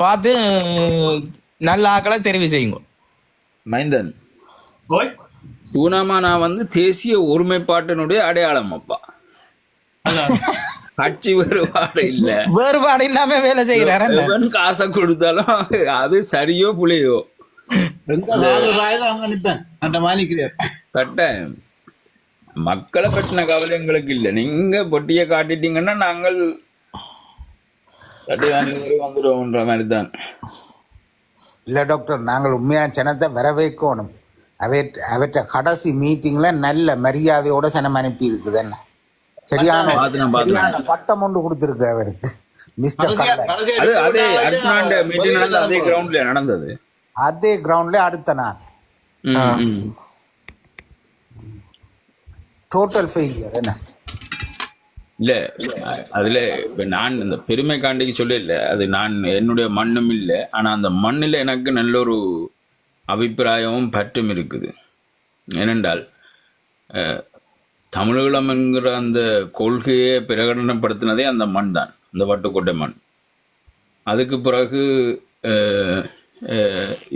பார்த்து நல்ல ஆக்களை தெரிவு செய்யுங்க. மைந்தன். பூனாமானா வந்து தேசிய ஒருமைப்பாட்டினுடைய அடையாளம் அப்பா. கட்சி வேறுபாடு இல்ல. வேறுபாடு இல்லாம வேலை செய்யறாரு காசை கொடுத்தாலும் அது சரியோ புளியோ? கட்டாயம் மக்களை பற்றின கவலை எங்களுக்கு இல்லை. நீங்க பொட்டியை காட்டிட்டீங்கன்னா நாங்கள் கட்டிதானி வந்துடுவோம்ன்ற மாதிரி தான் இல்ல டாக்டர் நாங்கள் உண்மையா ஜனத்தை வரவேற்கணும். அவற்ற அவற்ற கடைசி மீட்டிங்ல நல்ல மரியாதையோட சனம் அனுப்பி இருக்குது என்ன? சரியான பட்டம் ஒன்று கொடுத்துருக்கு அவருக்கு. மிஸ்டர் அது கிரவுண்ட்ல நடந்தது. அதே கிரவுண்ட்ல அடுத்த நாள். ம், ம். டோட்டல் ஃபெயிலியர் என்ன? இல்ல அதுல இப்ப நான் இந்த பெருமை காண்டிக்கு சொல்ல இல்ல அது நான் என்னுடைய மண்ணும் இல்லை. ஆனா அந்த மண்ணில் எனக்கு நல்ல ஒரு அபிப்பிராயமும் பற்றும் இருக்குது. ஏனென்றால் தமிழீழம் என்கிற அந்த கொள்கையை பிரகடனப்படுத்தினதே அந்த மண் தான் இந்த வட்டுக்கோட்டை மண். அதுக்கு பிறகு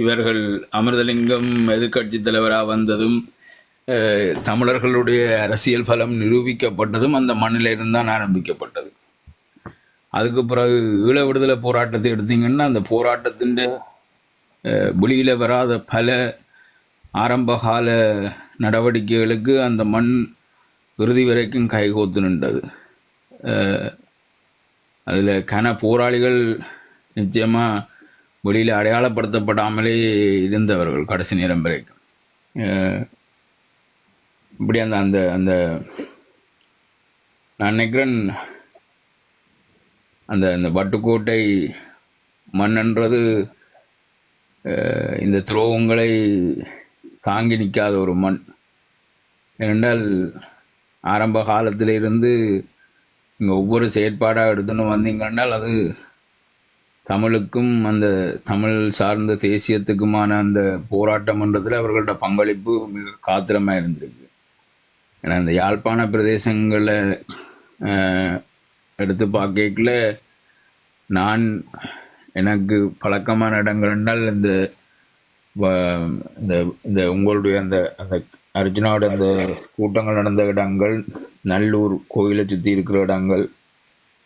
இவர்கள் அமிர்தலிங்கம் எதிர்க்கட்சி தலைவராக வந்ததும் தமிழர்களுடைய அரசியல் பலம் நிரூபிக்கப்பட்டதும் அந்த மண்ணில தான் ஆரம்பிக்கப்பட்டது. அதுக்கு பிறகு ஈழ விடுதலை போராட்டத்தை எடுத்தீங்கன்னா அந்த போராட்டத்தின் வெளியில் வராத பல ஆரம்பகால நடவடிக்கைகளுக்கு அந்த மண் இறுதி வரைக்கும் கைகோத்து நின்றது. அஹ், அதில் கன போராளிகள் நிச்சயமாக வெளியில் அடையாளப்படுத்தப்படாமலே இருந்தவர்கள் கடைசி நேரம் வரைக்கும். இப்படி அந்த அந்த அந்த நான் நினைக்கிறேன் அந்த அந்த வட்டுக்கோட்டை மண்ணன்றது அஹ், இந்த துரோகங்களை தாங்கி நிற்காத ஒரு மண். ஏனென்றால் ஆரம்ப காலத்திலிருந்து இங்கே ஒவ்வொரு செயற்பாடாக எடுத்துன்னு வந்தீங்கன்னால் அது தமிழுக்கும் அந்த தமிழ் சார்ந்த தேசியத்துக்குமான அந்த போராட்டம்ன்றதில் அவர்களோட பங்களிப்பு மிக காத்திரமாக இருந்திருக்கு. ஏன்னா இந்த யாழ்ப்பாண பிரதேசங்களை எடுத்து பார்க்கல நான் எனக்கு பழக்கமான இடங்கள்னால் இந்த வ- இந்த இந்த உங்களுடைய அந்த அந்த அர்ஜுனாவோட அந்த கூட்டங்கள் நடந்த இடங்கள் நல்லூர் கோயிலை சுற்றி இருக்கிற இடங்கள்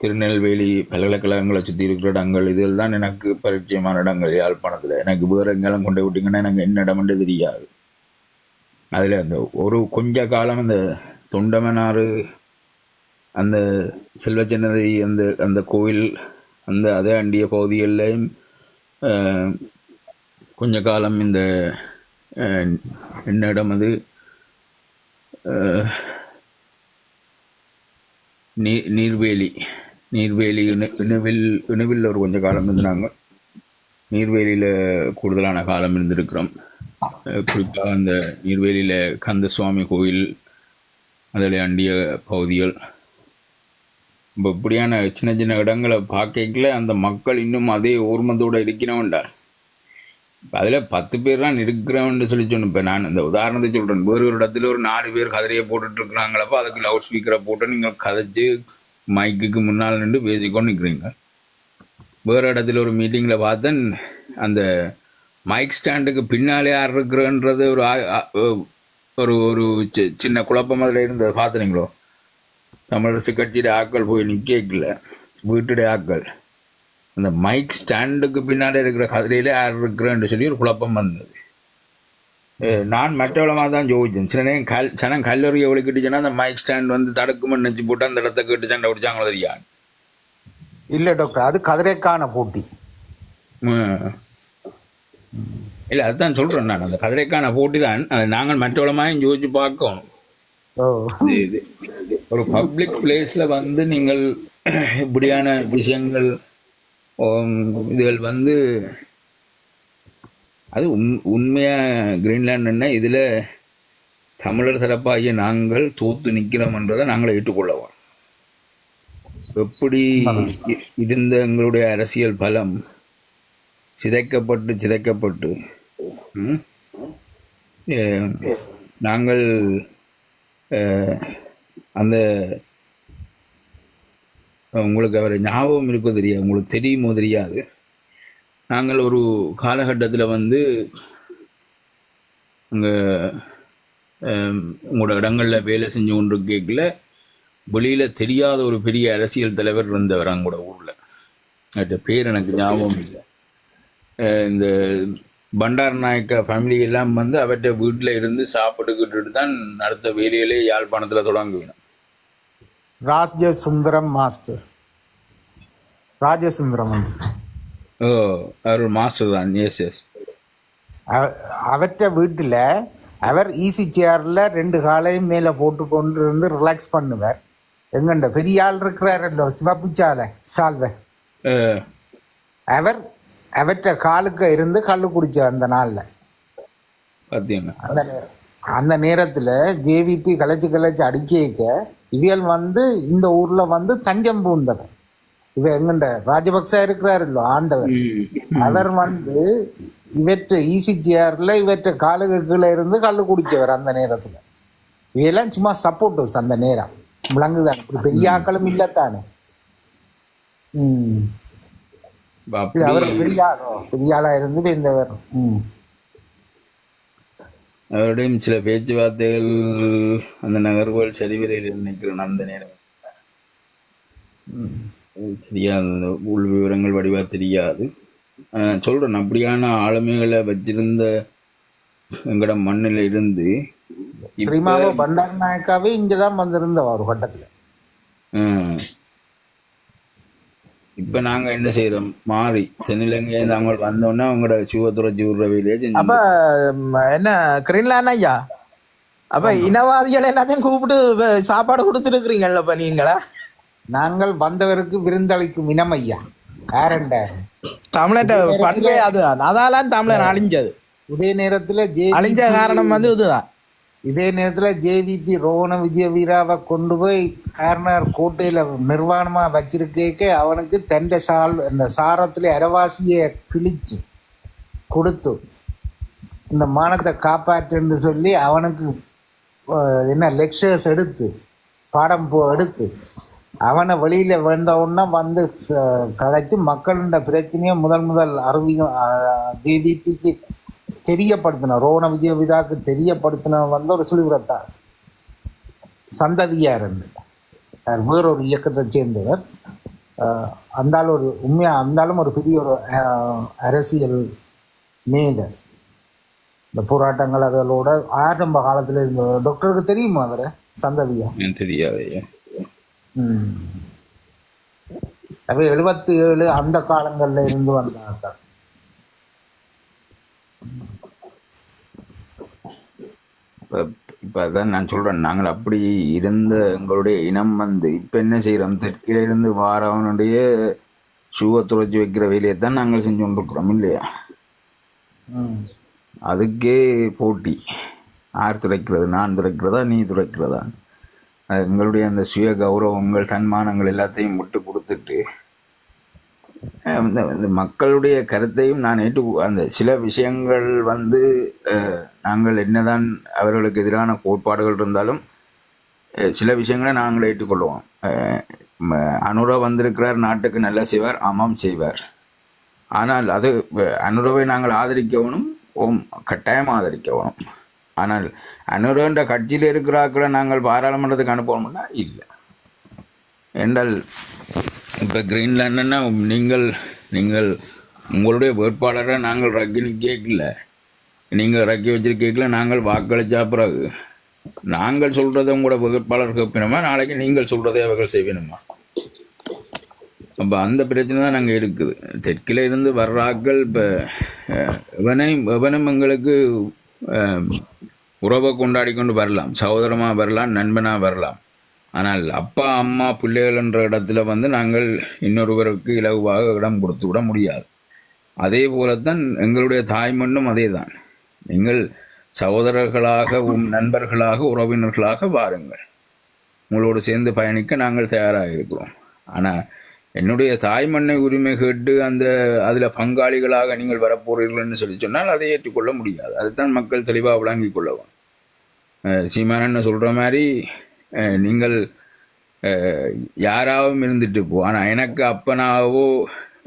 திருநெல்வேலி பல்கலைக்கழகங்களை சுற்றி இருக்கிற இடங்கள் இதில் தான் எனக்கு பரிச்சயமான இடங்கள் யாழ்ப்பாணத்தில். எனக்கு வேறு எங்கெல்லாம் கொண்டு விட்டீங்கன்னா எனக்கு என்ன இடம்னு தெரியாது. அதில் அந்த ஒரு கொஞ்ச காலம் அந்த தொண்டமனாறு அந்த செல்வச்சன்னதி அந்த அந்த கோயில் அந்த அதே அண்டிய பகுதிகளிலையும் கொஞ்ச காலம் இந்த என்ன இடம் அது? நீர் நீர்வேலி. நீர்வேலி இணைவில் இணுவில் இணுவில் ஒரு கொஞ்சம் காலம் இருந்தாங்க. நீர்வேலியில் கூடுதலான காலம் இருந்திருக்கிறோம். குறிப்பாக அந்த நீர்வேலியில் கந்தசுவாமி கோயில் அதில் அண்டிய பகுதிகள். இப்போ இப்படியான சின்ன சின்ன இடங்களை பார்க்கல அந்த மக்கள் இன்னும் அதே ஓர்மத்தோடு இருக்கிறவன்டா. அதில் பத்து பேர் தான் இருக்கிறவன்னு சொல்லி சொன்னேன் இப்போ நான் இந்த உதாரணத்தை சொல்கிறேன் வேறு ஒரு இடத்துல ஒரு நாலு பேர் கதிரையை போட்டுட்ருக்குறாங்களப்போ அதுக்கு லவுட் ஸ்பீக்கரை போட்டு நீங்கள் கதைச்சு மைக்குக்கு முன்னால் நின்று பேசிக்கொண்டு நிற்கிறீங்க வேறு இடத்துல ஒரு மீட்டிங்கில் பார்த்தேன் அந்த மைக் ஸ்டாண்டுக்கு பின்னாலே யார் இருக்கிறன்றது ஒரு ஒரு ஒரு சி- சின்ன குழப்பம் அதில் இருந்தது. பார்த்துனீங்களோ தமிழரசு கட்சியுடைய ஆட்கள் போய் நிற்கல வீட்டுடைய ஆட்கள். அந்த மைக் ஸ்டாண்டுக்கு பின்னாடி இருக்கிற கதிரையில யார் இருக்கிறேன்னு சொல்லி ஒரு குழப்பம் வந்தது. நான் மற்றவளமாக தான் ஜோதிச்சேன். சில நேரம் கல் சனம் கல்லூரியை ஒழிக்கிட்டுச்சுன்னா அந்த மைக் ஸ்டாண்ட் வந்து தடுக்குமென்னு நினச்சி போட்டு அந்த இடத்த கேட்டு சண்டை பிடிச்சாங்களோ தெரியா இல்லை டாக்டர் அது கதிரைக்கான போட்டி. இல்லை அதுதான் சொல்கிறேன் நான். அந்த கதிரைக்கான போட்டி தான் அதை நாங்கள் மற்றவளமாக யோசிச்சு பார்க்கணும். ஓ. இது இது ஒரு பப்ளிக் பிளேஸ்ல வந்து நீங்கள் இப்படியான விஷயங்கள் இதுகள் வந்து அது உண் உண்மையாக கிரீன்லாண்டுன்னா இதில் தமிழர் சிறப்பாகிய நாங்கள் தோத்து நிற்கிறோம்ன்றதை நாங்கள் ஏற்றுக்கொள்ளவோம். எப்படி இருந்த எங்களுடைய அரசியல் பலம் சிதைக்கப்பட்டு சிதைக்கப்பட்டு நாங்கள் அந்த உங்களுக்கு அவர் ஞாபகம் இருக்கோ தெரியாது. உங்களுக்கு தெரியுமோ தெரியாது. நாங்கள் ஒரு காலகட்டத்தில் வந்து அங்கே உங்களோட இடங்களில் வேலை செஞ்சு கொண்டு கேட்கல வெளியில் தெரியாத ஒரு பெரிய அரசியல் தலைவர் இருந்தவர் அங்கூட ஊரில். அவர்கிட்ட பேர் எனக்கு ஞாபகம் இல்லை. இந்த பண்டார் நாயக்கா ஃபேமிலி எல்லாம் வந்து அவர்கிட்ட வீட்டில் இருந்து சாப்பிட்டுக்கிட்டு தான் அடுத்த வேலையிலே யாழ்ப்பாணத்தில் தொடங்குவேன். ராஜ சுந்தரம் மாஸ்டர். ராஜசுந்தரம் ஓ அவர் மாஸ்டர் தான். எஸ் எஸ் அவ- அவற்ற வீட்டில் அவர் ஈசி சேர்ல ரெண்டு காலையும் மேலே போட்டு கொண்டு இருந்து ரிலாக்ஸ் பண்ணுவார். எங்கண்ட பெரிய ஆள் இருக்கிறாரല്ലോ சிவப்பு சாலை சால்வை. அவர் அவற்ற காலுக்கு இருந்து கள்ளு குடிச்சார் அந்த நாளில். பார்த்தீங்கன்னா அந்த அந்த நேரத்தில் ஜேவிபி கலைச்சு கலைச்சு அடிக்க இவியல் வந்து இந்த ஊர்ல வந்து தஞ்சம் பூந்தவர் இவ எங்கண்ட? ராஜபக்சா இருக்கிறாருல்லோ ஆண்டவர். அவர் வந்து இவற்ற ஈசிஜிஆர்ல இவற்ற காலுக்கு கீழே இருந்து கள்ளு குடிச்சவர் அந்த நேரத்துல. இவையெல்லாம் சும்மா சப்போர்ட்டர்ஸ் அந்த நேரம். விளங்குதான் இப்படி பெரிய ஆக்களும் இல்லத்தானே. அவர் பெரிய ஆளோ பெரிய ஆளா இருந்து இருந்தவர் ம். அவருடையும் சில பேச்சுவார்த்தைகள் அந்த நகர்வுகள் சரிவரையில் நினைக்கிறேன் அந்த நேரம். சரியா உள் விவரங்கள் வடிவா தெரியாது. ஆஹ் சொல்றேன் அப்படியான ஆளுமைகளை வச்சிருந்த எங்கட மண்ணில் இருந்து ஸ்ரீமாவோ பண்டார நாயக்காவே இங்கதான் வந்திருந்தவா ஒரு கட்டத்துல. இப்ப நாங்க என்ன செய்யறோம் மாறி தென்னிலங்கை அவங்க வந்தோடனே அவங்களோட சுவத்துறைச்சி விடுற வேலையை அப்ப என்ன கிரீன்லாண்ட் ஐயா? அப்ப இனவாதிகள் எல்லாத்தையும் கூப்பிட்டு சாப்பாடு கொடுத்துருக்கிறீங்கல்ல இப்ப நீங்களா? நாங்கள் வந்தவருக்கு விருந்தளிக்கும் இனம் ஐயா. ஆரண்ட தமிழர்ட்ட பண்பே அதுதான். அதாலாம் தமிழர் அழிஞ்சது. இதே நேரத்துல ஜே அழிஞ்ச காரணம் வந்து இதுதான். இதே நேரத்தில் ஜேவிபி ரோண விஜய வீராவை கொண்டு போய் கார்னர் கோட்டையில் நிர்வாணமாக வச்சிருக்கேக்க அவனுக்கு தண்டை சால் இந்த சாரத்தில் அரவாசியை கிழிச்சு கொடுத்து இந்த மானத்தை காப்பாற்றுன்னு சொல்லி அவனுக்கு என்ன லெக்சர்ஸ் எடுத்து பாடம் போ எடுத்து அவனை வெளியில் வந்த வந்து ச- மக்களுடைய பிரச்சனையை முதல் முதல் அறிவியும் ஜேபிபிக்கு தெரியப்படுத்தின ரோண விஜய விழாக்கு தெரியப்படுத்தின வந்து ஒரு சுழிவுறத்தார் சந்ததியா இருந்து வேறொரு இயக்கத்தை சேர்ந்தவர். ஆஹ் அந்த ஆள் ஒரு உண்மையா அந்த ஒரு பெரிய ஒரு அரசியல் மேதர் இந்த போராட்டங்கள் அதோட ஆரம்ப காலத்துல இருந்த டாக்டருக்கு தெரியுமா அவரை? சந்ததியா? தெரியாது. அவை எழுபத்தி ஏழு அந்த காலங்கள்ல இருந்து வந்தாங்க இப்போ இப்போ அதான் நான் சொல்கிறேன் நாங்கள் அப்படி இருந்த எங்களுடைய இனம் வந்து இப்போ என்ன செய்கிறோம் தெற்கில இருந்து வாரவனுடைய ஷூவை துடைச்சி வைக்கிற வேலையை தான் நாங்கள் செஞ்சு கொண்டிருக்கிறோம் இல்லையா. அதுக்கே போட்டி. யார் துடைக்கிறது? நான் துடைக்கிறதா நீ துடைக்கிறதா? எங்களுடைய அந்த சுய கௌரவங்கள் சன்மானங்கள் எல்லாத்தையும் விட்டு கொடுத்துட்டு மக்களுடைய கருத்தையும் நான் ஏற்று அந்த சில விஷயங்கள் வந்து நாங்கள் என்னதான் அவர்களுக்கு எதிரான கோட்பாடுகள் இருந்தாலும் சில விஷயங்களை நாங்கள் ஏற்றுக்கொள்வோம். அனுரா வந்திருக்கிறார் நாட்டுக்கு நல்லா செய்வார் ஆமாம் செய்வார். ஆனால் அது அனுரவை நாங்கள் ஆதரிக்கவனும் ஓம் கட்டாயம் ஆதரிக்கவனும். ஆனால் அனுரன்ற கட்சியில் இருக்கிறாக்களை நாங்கள் பாராளுமன்றத்துக்கு அனுப்பணும்னா இல்லை. என்றால் இப்போ கிரீன்லாண்டுன்னா நீங்கள் நீங்கள் உங்களுடைய வேட்பாளரை நாங்கள் ரக்கின்னு கேட்கல. நீங்கள் ரக்கி வச்சிருக்கீங்கள நாங்கள் வாக்களிச்சா பிறகு. நாங்கள் சொல்கிறத உங்களோட வேட்பாளர் கேட்பினோமா? நாளைக்கு நீங்கள் சொல்கிறதை அவர்கள் செய்வினுமா? அப்போ அந்த பிரச்சனை தான் நாங்கள் இருக்குது. தெற்கில் இருந்து வர்றாக்கள் இப்போ எவனையும் எவனும் எங்களுக்கு உறவை கொண்டாடி கொண்டு வரலாம். சகோதரமாக வரலாம் நண்பனாக வரலாம். ஆனால் அப்பா அம்மா பிள்ளைகள் என்ற இடத்துல வந்து நாங்கள் இன்னொருவருக்கு இலகுவாக இடம் கொடுத்து விட முடியாது. அதே போலத்தான் எங்களுடைய தாய்மண்ணும் அதே தான் நீங்கள் சகோதரர்களாக உம் நண்பர்களாக உறவினர்களாக வாருங்கள். உங்களோடு சேர்ந்து பயணிக்க நாங்கள் தயாராக இருக்கிறோம். ஆனால் என்னுடைய தாய்மண்ணை உரிமை கேட்டு அந்த அதில் பங்காளிகளாக நீங்கள் வரப்போறீர்கள்னு சொல்லி சொன்னால் அதை ஏற்றுக்கொள்ள முடியாது. அதுதான் மக்கள் தெளிவாக விளங்கிக் கொள்ளவும். சீமானன்னு சொல்கிற மாதிரி நீங்கள் யாராவும் இருந்துட்டு போ ஆனால் எனக்கு அப்பனாவோ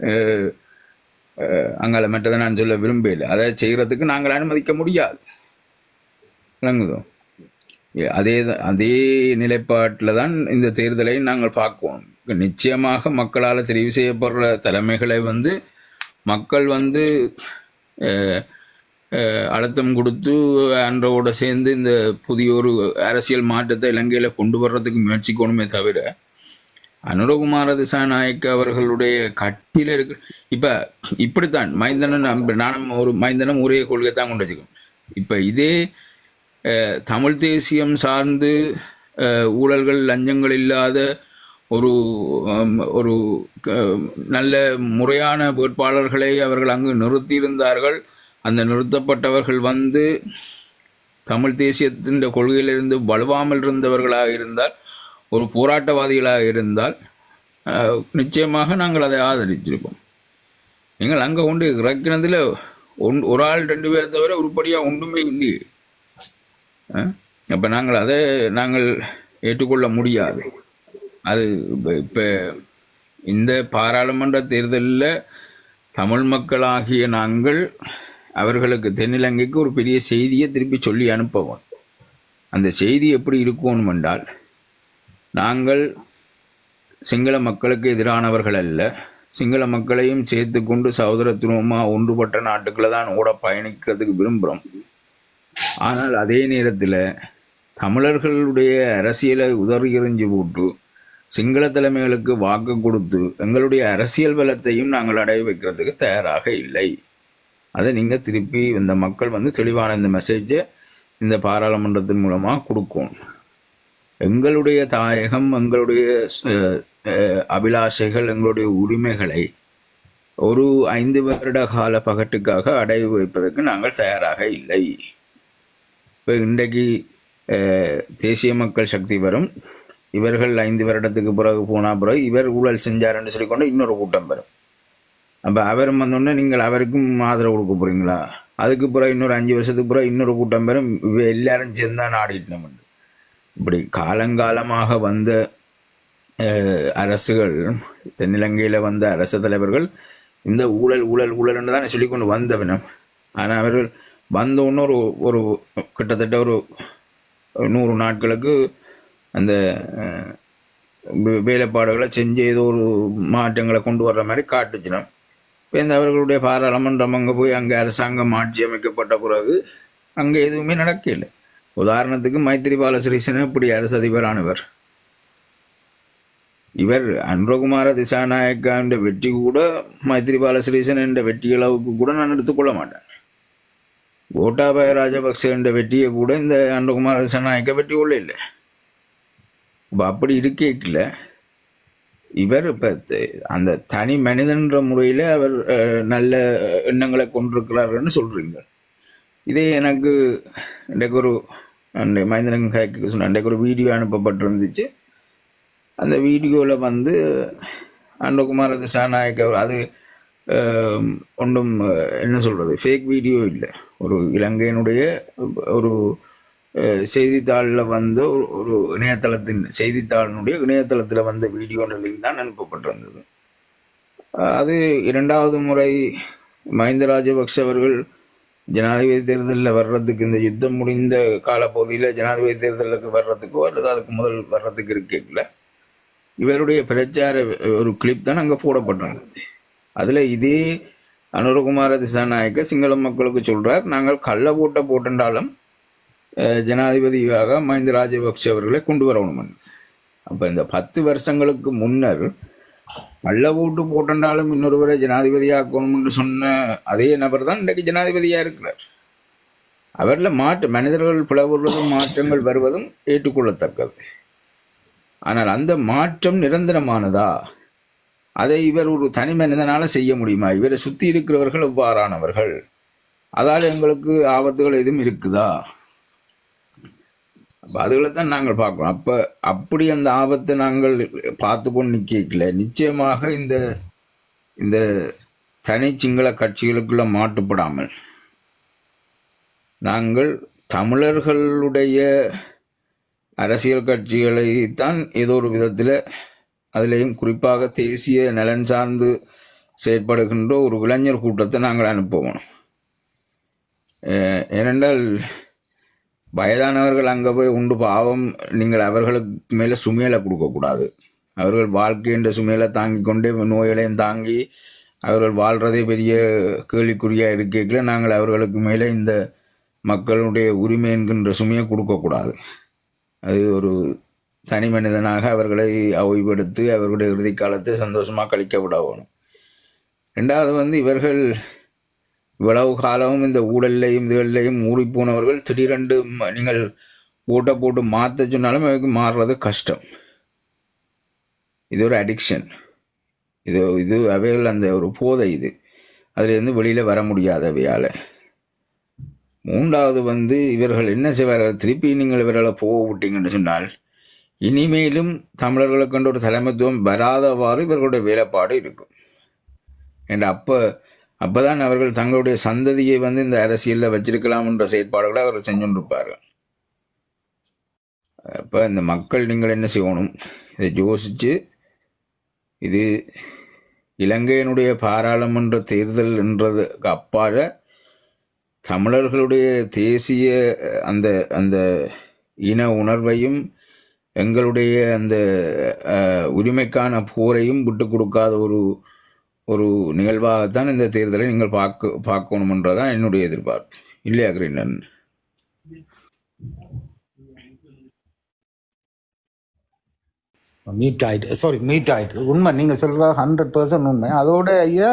அஹ் அங்கால மற்றதை நான் சொல்ல விரும்பல அதை செய்கிறதுக்கு நாங்கள் அனுமதிக்க முடியாது. விளங்குதோ? அதே தான் அதே நிலைப்பாட்டில் தான் இந்த தேர்தலை நாங்கள் பார்க்குவோம். நிச்சயமாக மக்களால் தெரிவு செய்யப்படுற தலைமைகளை வந்து மக்கள் வந்து அழுத்தம் கொடுத்து அன்றோட சேர்ந்து இந்த புதிய ஒரு அரசியல் மாற்றத்தை இலங்கையில் கொண்டு வர்றதுக்கு முயற்சிக்கணுமே தவிர அனுரகுமார திசாநாயக்க அவர்களுடைய கட்டில இருக்கு. இப்போ இப்படித்தான் மைந்தனன் நம்ப- நானும் ஒரு மைந்தனம் ஒரே கொள்கை தான் கொண்டு வச்சுக்கோம். இப்போ இதே தமிழ் தேசியம் சார்ந்து ஊழல்கள் லஞ்சங்கள் இல்லாத ஒரு ஒரு க- நல்ல முறையான வேட்பாளர்களை அவர்கள் அங்கு நிறுத்தியிருந்தார்கள். அந்த நிறுத்தப்பட்டவர்கள் வந்து தமிழ் தேசியத்தின் கொள்கையிலிருந்து வலுவாமல் இருந்தவர்களாக இருந்தால் ஒரு போராட்டவாதிகளாக இருந்தால் நிச்சயமாக நாங்கள் அதை ஆதரிச்சிருப்போம் நீங்கள் அங்கே கொண்டு இறக்கினதில் ஒன் ஒரு ஆள் ரெண்டு பேரை தவிர உருப்படியாக ஒன்றுமே இல்லையே. அப்போ நாங்கள் அதை நாங்கள் ஏற்றுக்கொள்ள முடியாது. அது இப்போ இந்த பாராளுமன்ற தேர்தலில் தமிழ் மக்களாகிய நாங்கள் அவர்களுக்கு தென்னிலங்கைக்கு ஒரு பெரிய செய்தியை திருப்பி சொல்லி அனுப்பவும். அந்த செய்தி எப்படி இருக்கணும் என்றால் நாங்கள் சிங்கள மக்களுக்கு எதிரானவர்கள் அல்ல. சிங்கள மக்களையும் சேர்த்து கொண்டு சகோதரத்துவமாக ஒன்றுபட்ட நாட்டுக்களை தான் ஓட பயணிக்கிறதுக்கு விரும்புகிறோம் ஆனால் அதே நேரத்தில் தமிழர்களுடைய அரசியலை உதறி எறிஞ்சு போட்டு சிங்கள தலைமைகளுக்கு வாக்கு கொடுத்து எங்களுடைய அரசியல் பலத்தையும் நாங்கள் அடைய வைக்கிறதுக்கு தயாராக இல்லை. அதை நீங்கள் திருப்பி இந்த மக்கள் வந்து தெளிவான இந்த மெசேஜை இந்த பாராளுமன்றத்தின் மூலமாக கொடுக்கும். எங்களுடைய தாயகம் எங்களுடைய அபிலாஷைகள் எங்களுடைய உரிமைகளை ஒரு ஐந்து வருட கால பகட்டுக்காக அடைய வைப்பதற்கு நாங்கள் தயாராக இல்லை. இப்போ இன்றைக்கு தேசிய மக்கள் சக்தி வரும். இவர்கள் ஐந்து வருடத்துக்கு பிறகு போனால் பிறகு இவர் ஊழல் செஞ்சாருன்னு சொல்லிக்கொண்டு இன்னொரு கூட்டம் வரும். அப்போ அவர் வந்தோடனே நீங்கள் அவருக்கும் ஆதரவு கொடுக்க போகிறீங்களா அதுக்கு பிறகு இன்னொரு அஞ்சு வருஷத்துக்கு பிறகு இன்னொரு கூட்டம் பேரும் எல்லாரும் சேர்ந்து தான் ஆடிட்டு இப்படி காலங்காலமாக வந்த அரசுகள் தென்னிலங்கையில் வந்த அரச தலைவர்கள் இந்த ஊழல் ஊழல் ஊழல்னு தானே சொல்லி கொண்டு வந்தவனம். ஆனால் அவர்கள் வந்தோன்னு ஒரு ஒரு கிட்டத்தட்ட ஒரு நூறு நாட்களுக்கு அந்த வேலைப்பாடுகளை செஞ்சு ஏதோ ஒரு மாற்றங்களை கொண்டு வர்ற மாதிரி காட்டுச்சினோம். இப்போ இந்த அவர்களுடைய பாராளுமன்றம் அங்கே போய் அங்கே அரசாங்கம் ஆட்சி அமைக்கப்பட்ட பிறகு அங்கே எதுவுமே நடக்கல உதாரணத்துக்கு மைத்திரிபால சிறிசேன இப்படி அரசு அதிபரானவர். இவர் அனுரகுமார திசாநாயக்கா என்ற வெற்றி கூட மைத்திரிபால சிறிசேன என்ற வெற்றி அளவுக்கு கூட நான் எடுத்துக்கொள்ள மாட்டேன். கோட்டாபய ராஜபக்சே என்ற வெற்றியை கூட இந்த அனுரகுமார திசாநாயக்கா வெற்றி கொள்ள இல்லை அப்போ அப்படி இருக்கேக்கில்லை இவர் இப்போ அந்த தனி மனிதன்ற முறையில் அவர் நல்ல எண்ணங்களை கொண்டிருக்கிறார்கள்னு சொல்கிறீங்க இதே எனக்கு இன்றைக்கு ஒரு அந்த ஹேக்கு சொன்ன இன்றைக்கு ஒரு வீடியோ அனுப்பப்பட்டிருந்துச்சு. அந்த வீடியோவில் வந்து அண்டகுமார திசாநாயக் அது ஒன்றும் என்ன சொல்கிறது ஃபேக் வீடியோ இல்லை. ஒரு இலங்கையினுடைய ஒரு செய்தித்தாளில் வந்து ஒரு ஒரு இணையதளத்தின் செய்தித்தாளினுடைய இணையதளத்தில் வந்த வீடியோ நிலையில் தான் அனுப்பப்பட்டிருந்தது. அது இரண்டாவது முறை மஹிந்த ராஜபக்ஷ அவர்கள் ஜனாதிபதி தேர்தலில் வர்றதுக்கு இந்த யுத்தம் முடிந்த காலப்பகுதியில் ஜனாதிபதி தேர்தலுக்கு வர்றதுக்கோ அல்லது அதுக்கு முதல் வர்றதுக்கு இருக்கல இவருடைய பிரச்சார ஒரு கிளிப் தான் அங்கே போடப்பட்டிருந்தது. அதில் இதே அனுரகுமார திசாநாயக்க சிங்கள மக்களுக்கு சொல்கிறார் நாங்கள் கள்ள ஓட்டை போட்டுண்டாலும் ஜனாதிபதியாக மஹிந்த ராஜபக்ஷ அவர்களை கொண்டு வரணும் அப்போ இந்த பத்து வருஷங்களுக்கு முன்னர் கள்ள ஓட்டு போட்டண்டாலும் இன்னொருவரை ஜனாதிபதியாக்கணும்னு சொன்ன அதே நபர் தான் இன்றைக்கு ஜனாதிபதியாக இருக்கிறார். அவரில் மாற்று மனிதர்கள் பிளவுள்ளதும் மாற்றங்கள் வருவதும் ஏற்றுக்கொள்ளத்தக்கது. ஆனால் அந்த மாற்றம் நிரந்தரமானதா? அதை இவர் ஒரு தனி மனிதனால் செய்ய முடியுமா? இவரை சுற்றி இருக்கிறவர்கள் எவ்வாறானவர்கள்? அதால் எங்களுக்கு ஆபத்துகள் எதுவும் இருக்குதா? அப்போ அதுகளை தான் நாங்கள் பார்க்கணும் அப்போ அப்படி அந்த ஆபத்தை நாங்கள் பார்த்து கொண்டு நிற்கல நிச்சயமாக இந்த இந்த தனி சிங்கள கட்சிகளுக்குள்ள மாட்டுப்படாமல் நாங்கள் தமிழர்களுடைய அரசியல் கட்சிகளை தான் ஏதோ ஒரு விதத்தில் அதிலேயும் குறிப்பாக தேசிய நலன் சார்ந்து செயற்படுகின்ற ஒரு இளைஞர் கூட்டத்தை நாங்கள் அனுப்புவோம். ஏனென்றால் வயதானவர்கள் அங்கே போய் உண்டு பாவம் நீங்கள் அவர்களுக்கு மேலே சுமையலை கொடுக்கக்கூடாது அவர்கள் வாழ்க்கை என்ற சுமையலை தாங்கி கொண்டே நோய்களையும் தாங்கி அவர்கள் வாழ்கிறதே பெரிய கேள்விக்குறியாக இருக்கல நாங்கள் அவர்களுக்கு மேலே இந்த மக்களுடைய உரிமை என்கின்ற சுமையை கொடுக்கக்கூடாது அது ஒரு தனி மனிதனாக அவர்களை ஓய்வெடுத்து அவர்களுடைய இறுதி காலத்தை சந்தோஷமாக கழிக்க விட வேணும். ரெண்டாவது வந்து இவர்கள் இவ்வளவு காலமும் இந்த ஊழல்லையும் இதுகள்லையும் ஊறி போனவர்கள் திடீரென்று நீங்கள் ஓட்டை போட்டு மாற்ற சொன்னாலும் அவருக்கு மாறுறது கஷ்டம். இது ஒரு அடிக்ஷன் இது இது அவைகள் அந்த ஒரு போதை இது. அதுலேருந்து வெளியில் வர முடியாதவையால் மூன்றாவது வந்து இவர்கள் என்ன செய்வார்கள்? திருப்பி நீங்கள் இவர்களை போக விட்டீங்கன்னு சொன்னால் இனிமேலும் தமிழர்களுக்கு ஒரு தலைமைத்துவம் வராதவாறு இவர்களுடைய வேலைப்பாடு இருக்கும். என்ற அப்போ அப்போதான் அவர்கள் தங்களுடைய சந்ததியை வந்து இந்த அரசியலில் வச்சிருக்கலாம் என்ற செயற்பாடுகளை அவர்கள் செஞ்சுருப்பார்கள் அப்போ இந்த மக்கள் நீங்கள் என்ன செய்யணும்? இதை யோசித்து இது இலங்கையினுடைய பாராளுமன்ற தேர்தல் என்றதுக்கு அப்பால தமிழர்களுடைய தேசிய அந்த அந்த இன உணர்வையும் எங்களுடைய அந்த உரிமைக்கான போரையும் விட்டு கொடுக்காத ஒரு ஒரு நிகழ்வாகத்தான் இந்த தேர்தலை நீங்கள் பார்க்க பார்க்கணுமன்றதான் என்னுடைய எதிர்பார்ப்பு. இல்லையா கிரீனன் மீட் ஆயிட்டு சாரி மீட் ஆயிட்டு. உண்மை நீங்கள் சொல்கிற ஹண்ட்ரட் பர்சன்ட் உண்மை. அதோட ஐயா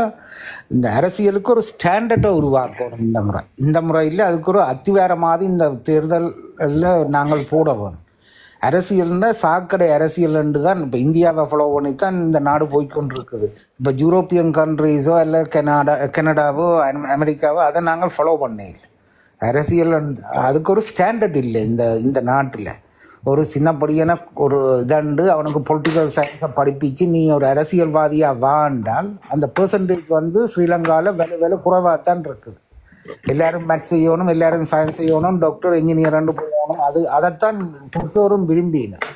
இந்த அரசியலுக்கு ஒரு ஸ்டாண்டர்டை உருவாக்கணும். இந்த முறை இந்த முறையில் அதுக்கு ஒரு அத்திவாரமாக இந்த தேர்தலில் நாங்கள் போட வேணும். அரசியல்னா சாக்கடை அரசியல் தான் இப்போ இந்தியாவை ஃபாலோ பண்ணி தான் இந்த நாடு போய்க்கொண்டிருக்குது. இப்போ யூரோப்பியன் கண்ட்ரீஸோ இல்லை கனடா கனடாவோ அமெரிக்காவோ அதை நாங்கள் ஃபாலோ பண்ணே இல்லை அரசியல் அதுக்கு ஒரு ஸ்டாண்டர்ட் இல்லை இந்த இந்த நாட்டில். ஒரு சின்னப்படியான ஒரு இதண்டு அவனுக்கு பொலிட்டிக்கல் சயின்ஸை படிப்பிச்சு நீ ஒரு அரசியல்வாதியாக வாண்டால் அந்த பெர்சன்டேஜ் வந்து ஸ்ரீலங்காவில் விலை விலை குறைவாக தான் இருக்குது. எல்லாரும் மேக்ஸ் செய்யணும் எல்லாரும் சயின்ஸ் செய்யணும் டாக்டர் இன்ஜினியர் ரெண்டு போகணும் அது அதைத்தான் பெற்றோரும் விரும்பினர்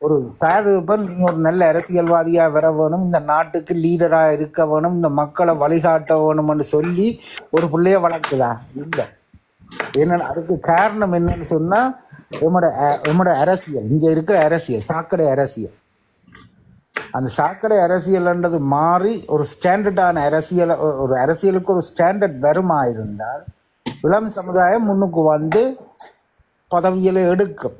ஒரு தயாரிப்பன் ஒரு நல்ல அரசியல்வாதியாக வர வேணும் இந்த நாட்டுக்கு லீடராக இருக்க வேணும் இந்த மக்களை வழிகாட்ட வேணும்னு சொல்லி ஒரு பிள்ளைய வளர்க்குதா இல்லை என்னன்னு அதுக்கு காரணம் என்னன்னு சொன்னால் நம்மட அ- அரசியல் இங்கே இருக்கிற அரசியல் சாக்கடை அரசியல் அந்த சாக்கடை அரசியல்ன்றது மாறி ஒரு ஸ்டாண்டர்டான அரசியல் ஒரு- அரசியலுக்கு ஒரு ஸ்டாண்டர்ட் வருமா இருந்தால் இளம் சமுதாயம் முன்னுக்கு வந்து பதவிகளை எடுக்கும்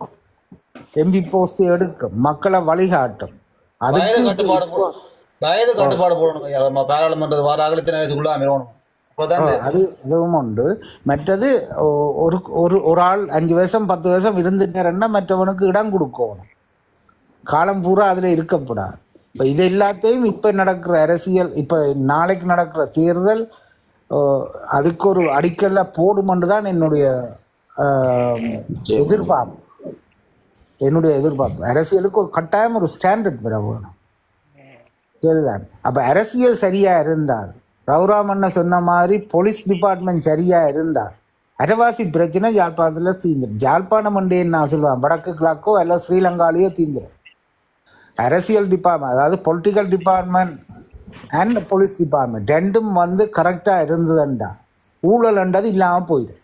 எம்பி போஸ்ட் எடுக்கும் மக்களை வழிகாட்டும். அதுக்கு வயது கட்டுப்பாடு போடணும் பாராளுமன்றது வார அகலத்தின வயசுக்குள்ள அமையணும். அது அதுவும் உண்டு. மற்றது ஒரு ஒரு ஒரு ஆள் அஞ்சு வருஷம் பத்து வருஷம் இருந்துட்டாருன்னா மற்றவனுக்கு இடம் கொடுக்கணும். காலம் பூரா அதில் இருக்கப்படாது. இப்போ இது எல்லாத்தையும் இப்போ நடக்கிற அரசியல் இப்போ நாளைக்கு நடக்கிற தேர்தல் அதுக்கு ஒரு அடிக்கல்ல போடுமென்று தான் என்னுடைய எதிர்பார்ப்பு. என்னுடைய எதிர்பார்ப்பு. அரசியலுக்கு ஒரு கட்டாயம் ஒரு ஸ்டாண்டர்ட் பெற வேணும். சரிதான். அப்போ அரசியல் சரியாக இருந்தால் ரவுராமண்ண சொன்ன மாதிரி போலீஸ் டிபார்ட்மெண்ட் சரியாக இருந்தால் அரவாசி பிரச்சனை ஜாழ்ப்பாணத்தில் தீந்துடும் ஜாழ்ப்பாணம் மண்டேன்னு நான் சொல்லுவேன் வடக்கு கிழக்கோ இல்லை ஸ்ரீலங்காலேயோ தீந்துடும் அரசியல் டிபார்ட்மெண்ட் அதாவது political department and police department ரெண்டும் வந்து கரெக்டாக இருந்ததுண்டா. ஊழல்ன்றது இல்லாமல் போயிடும்.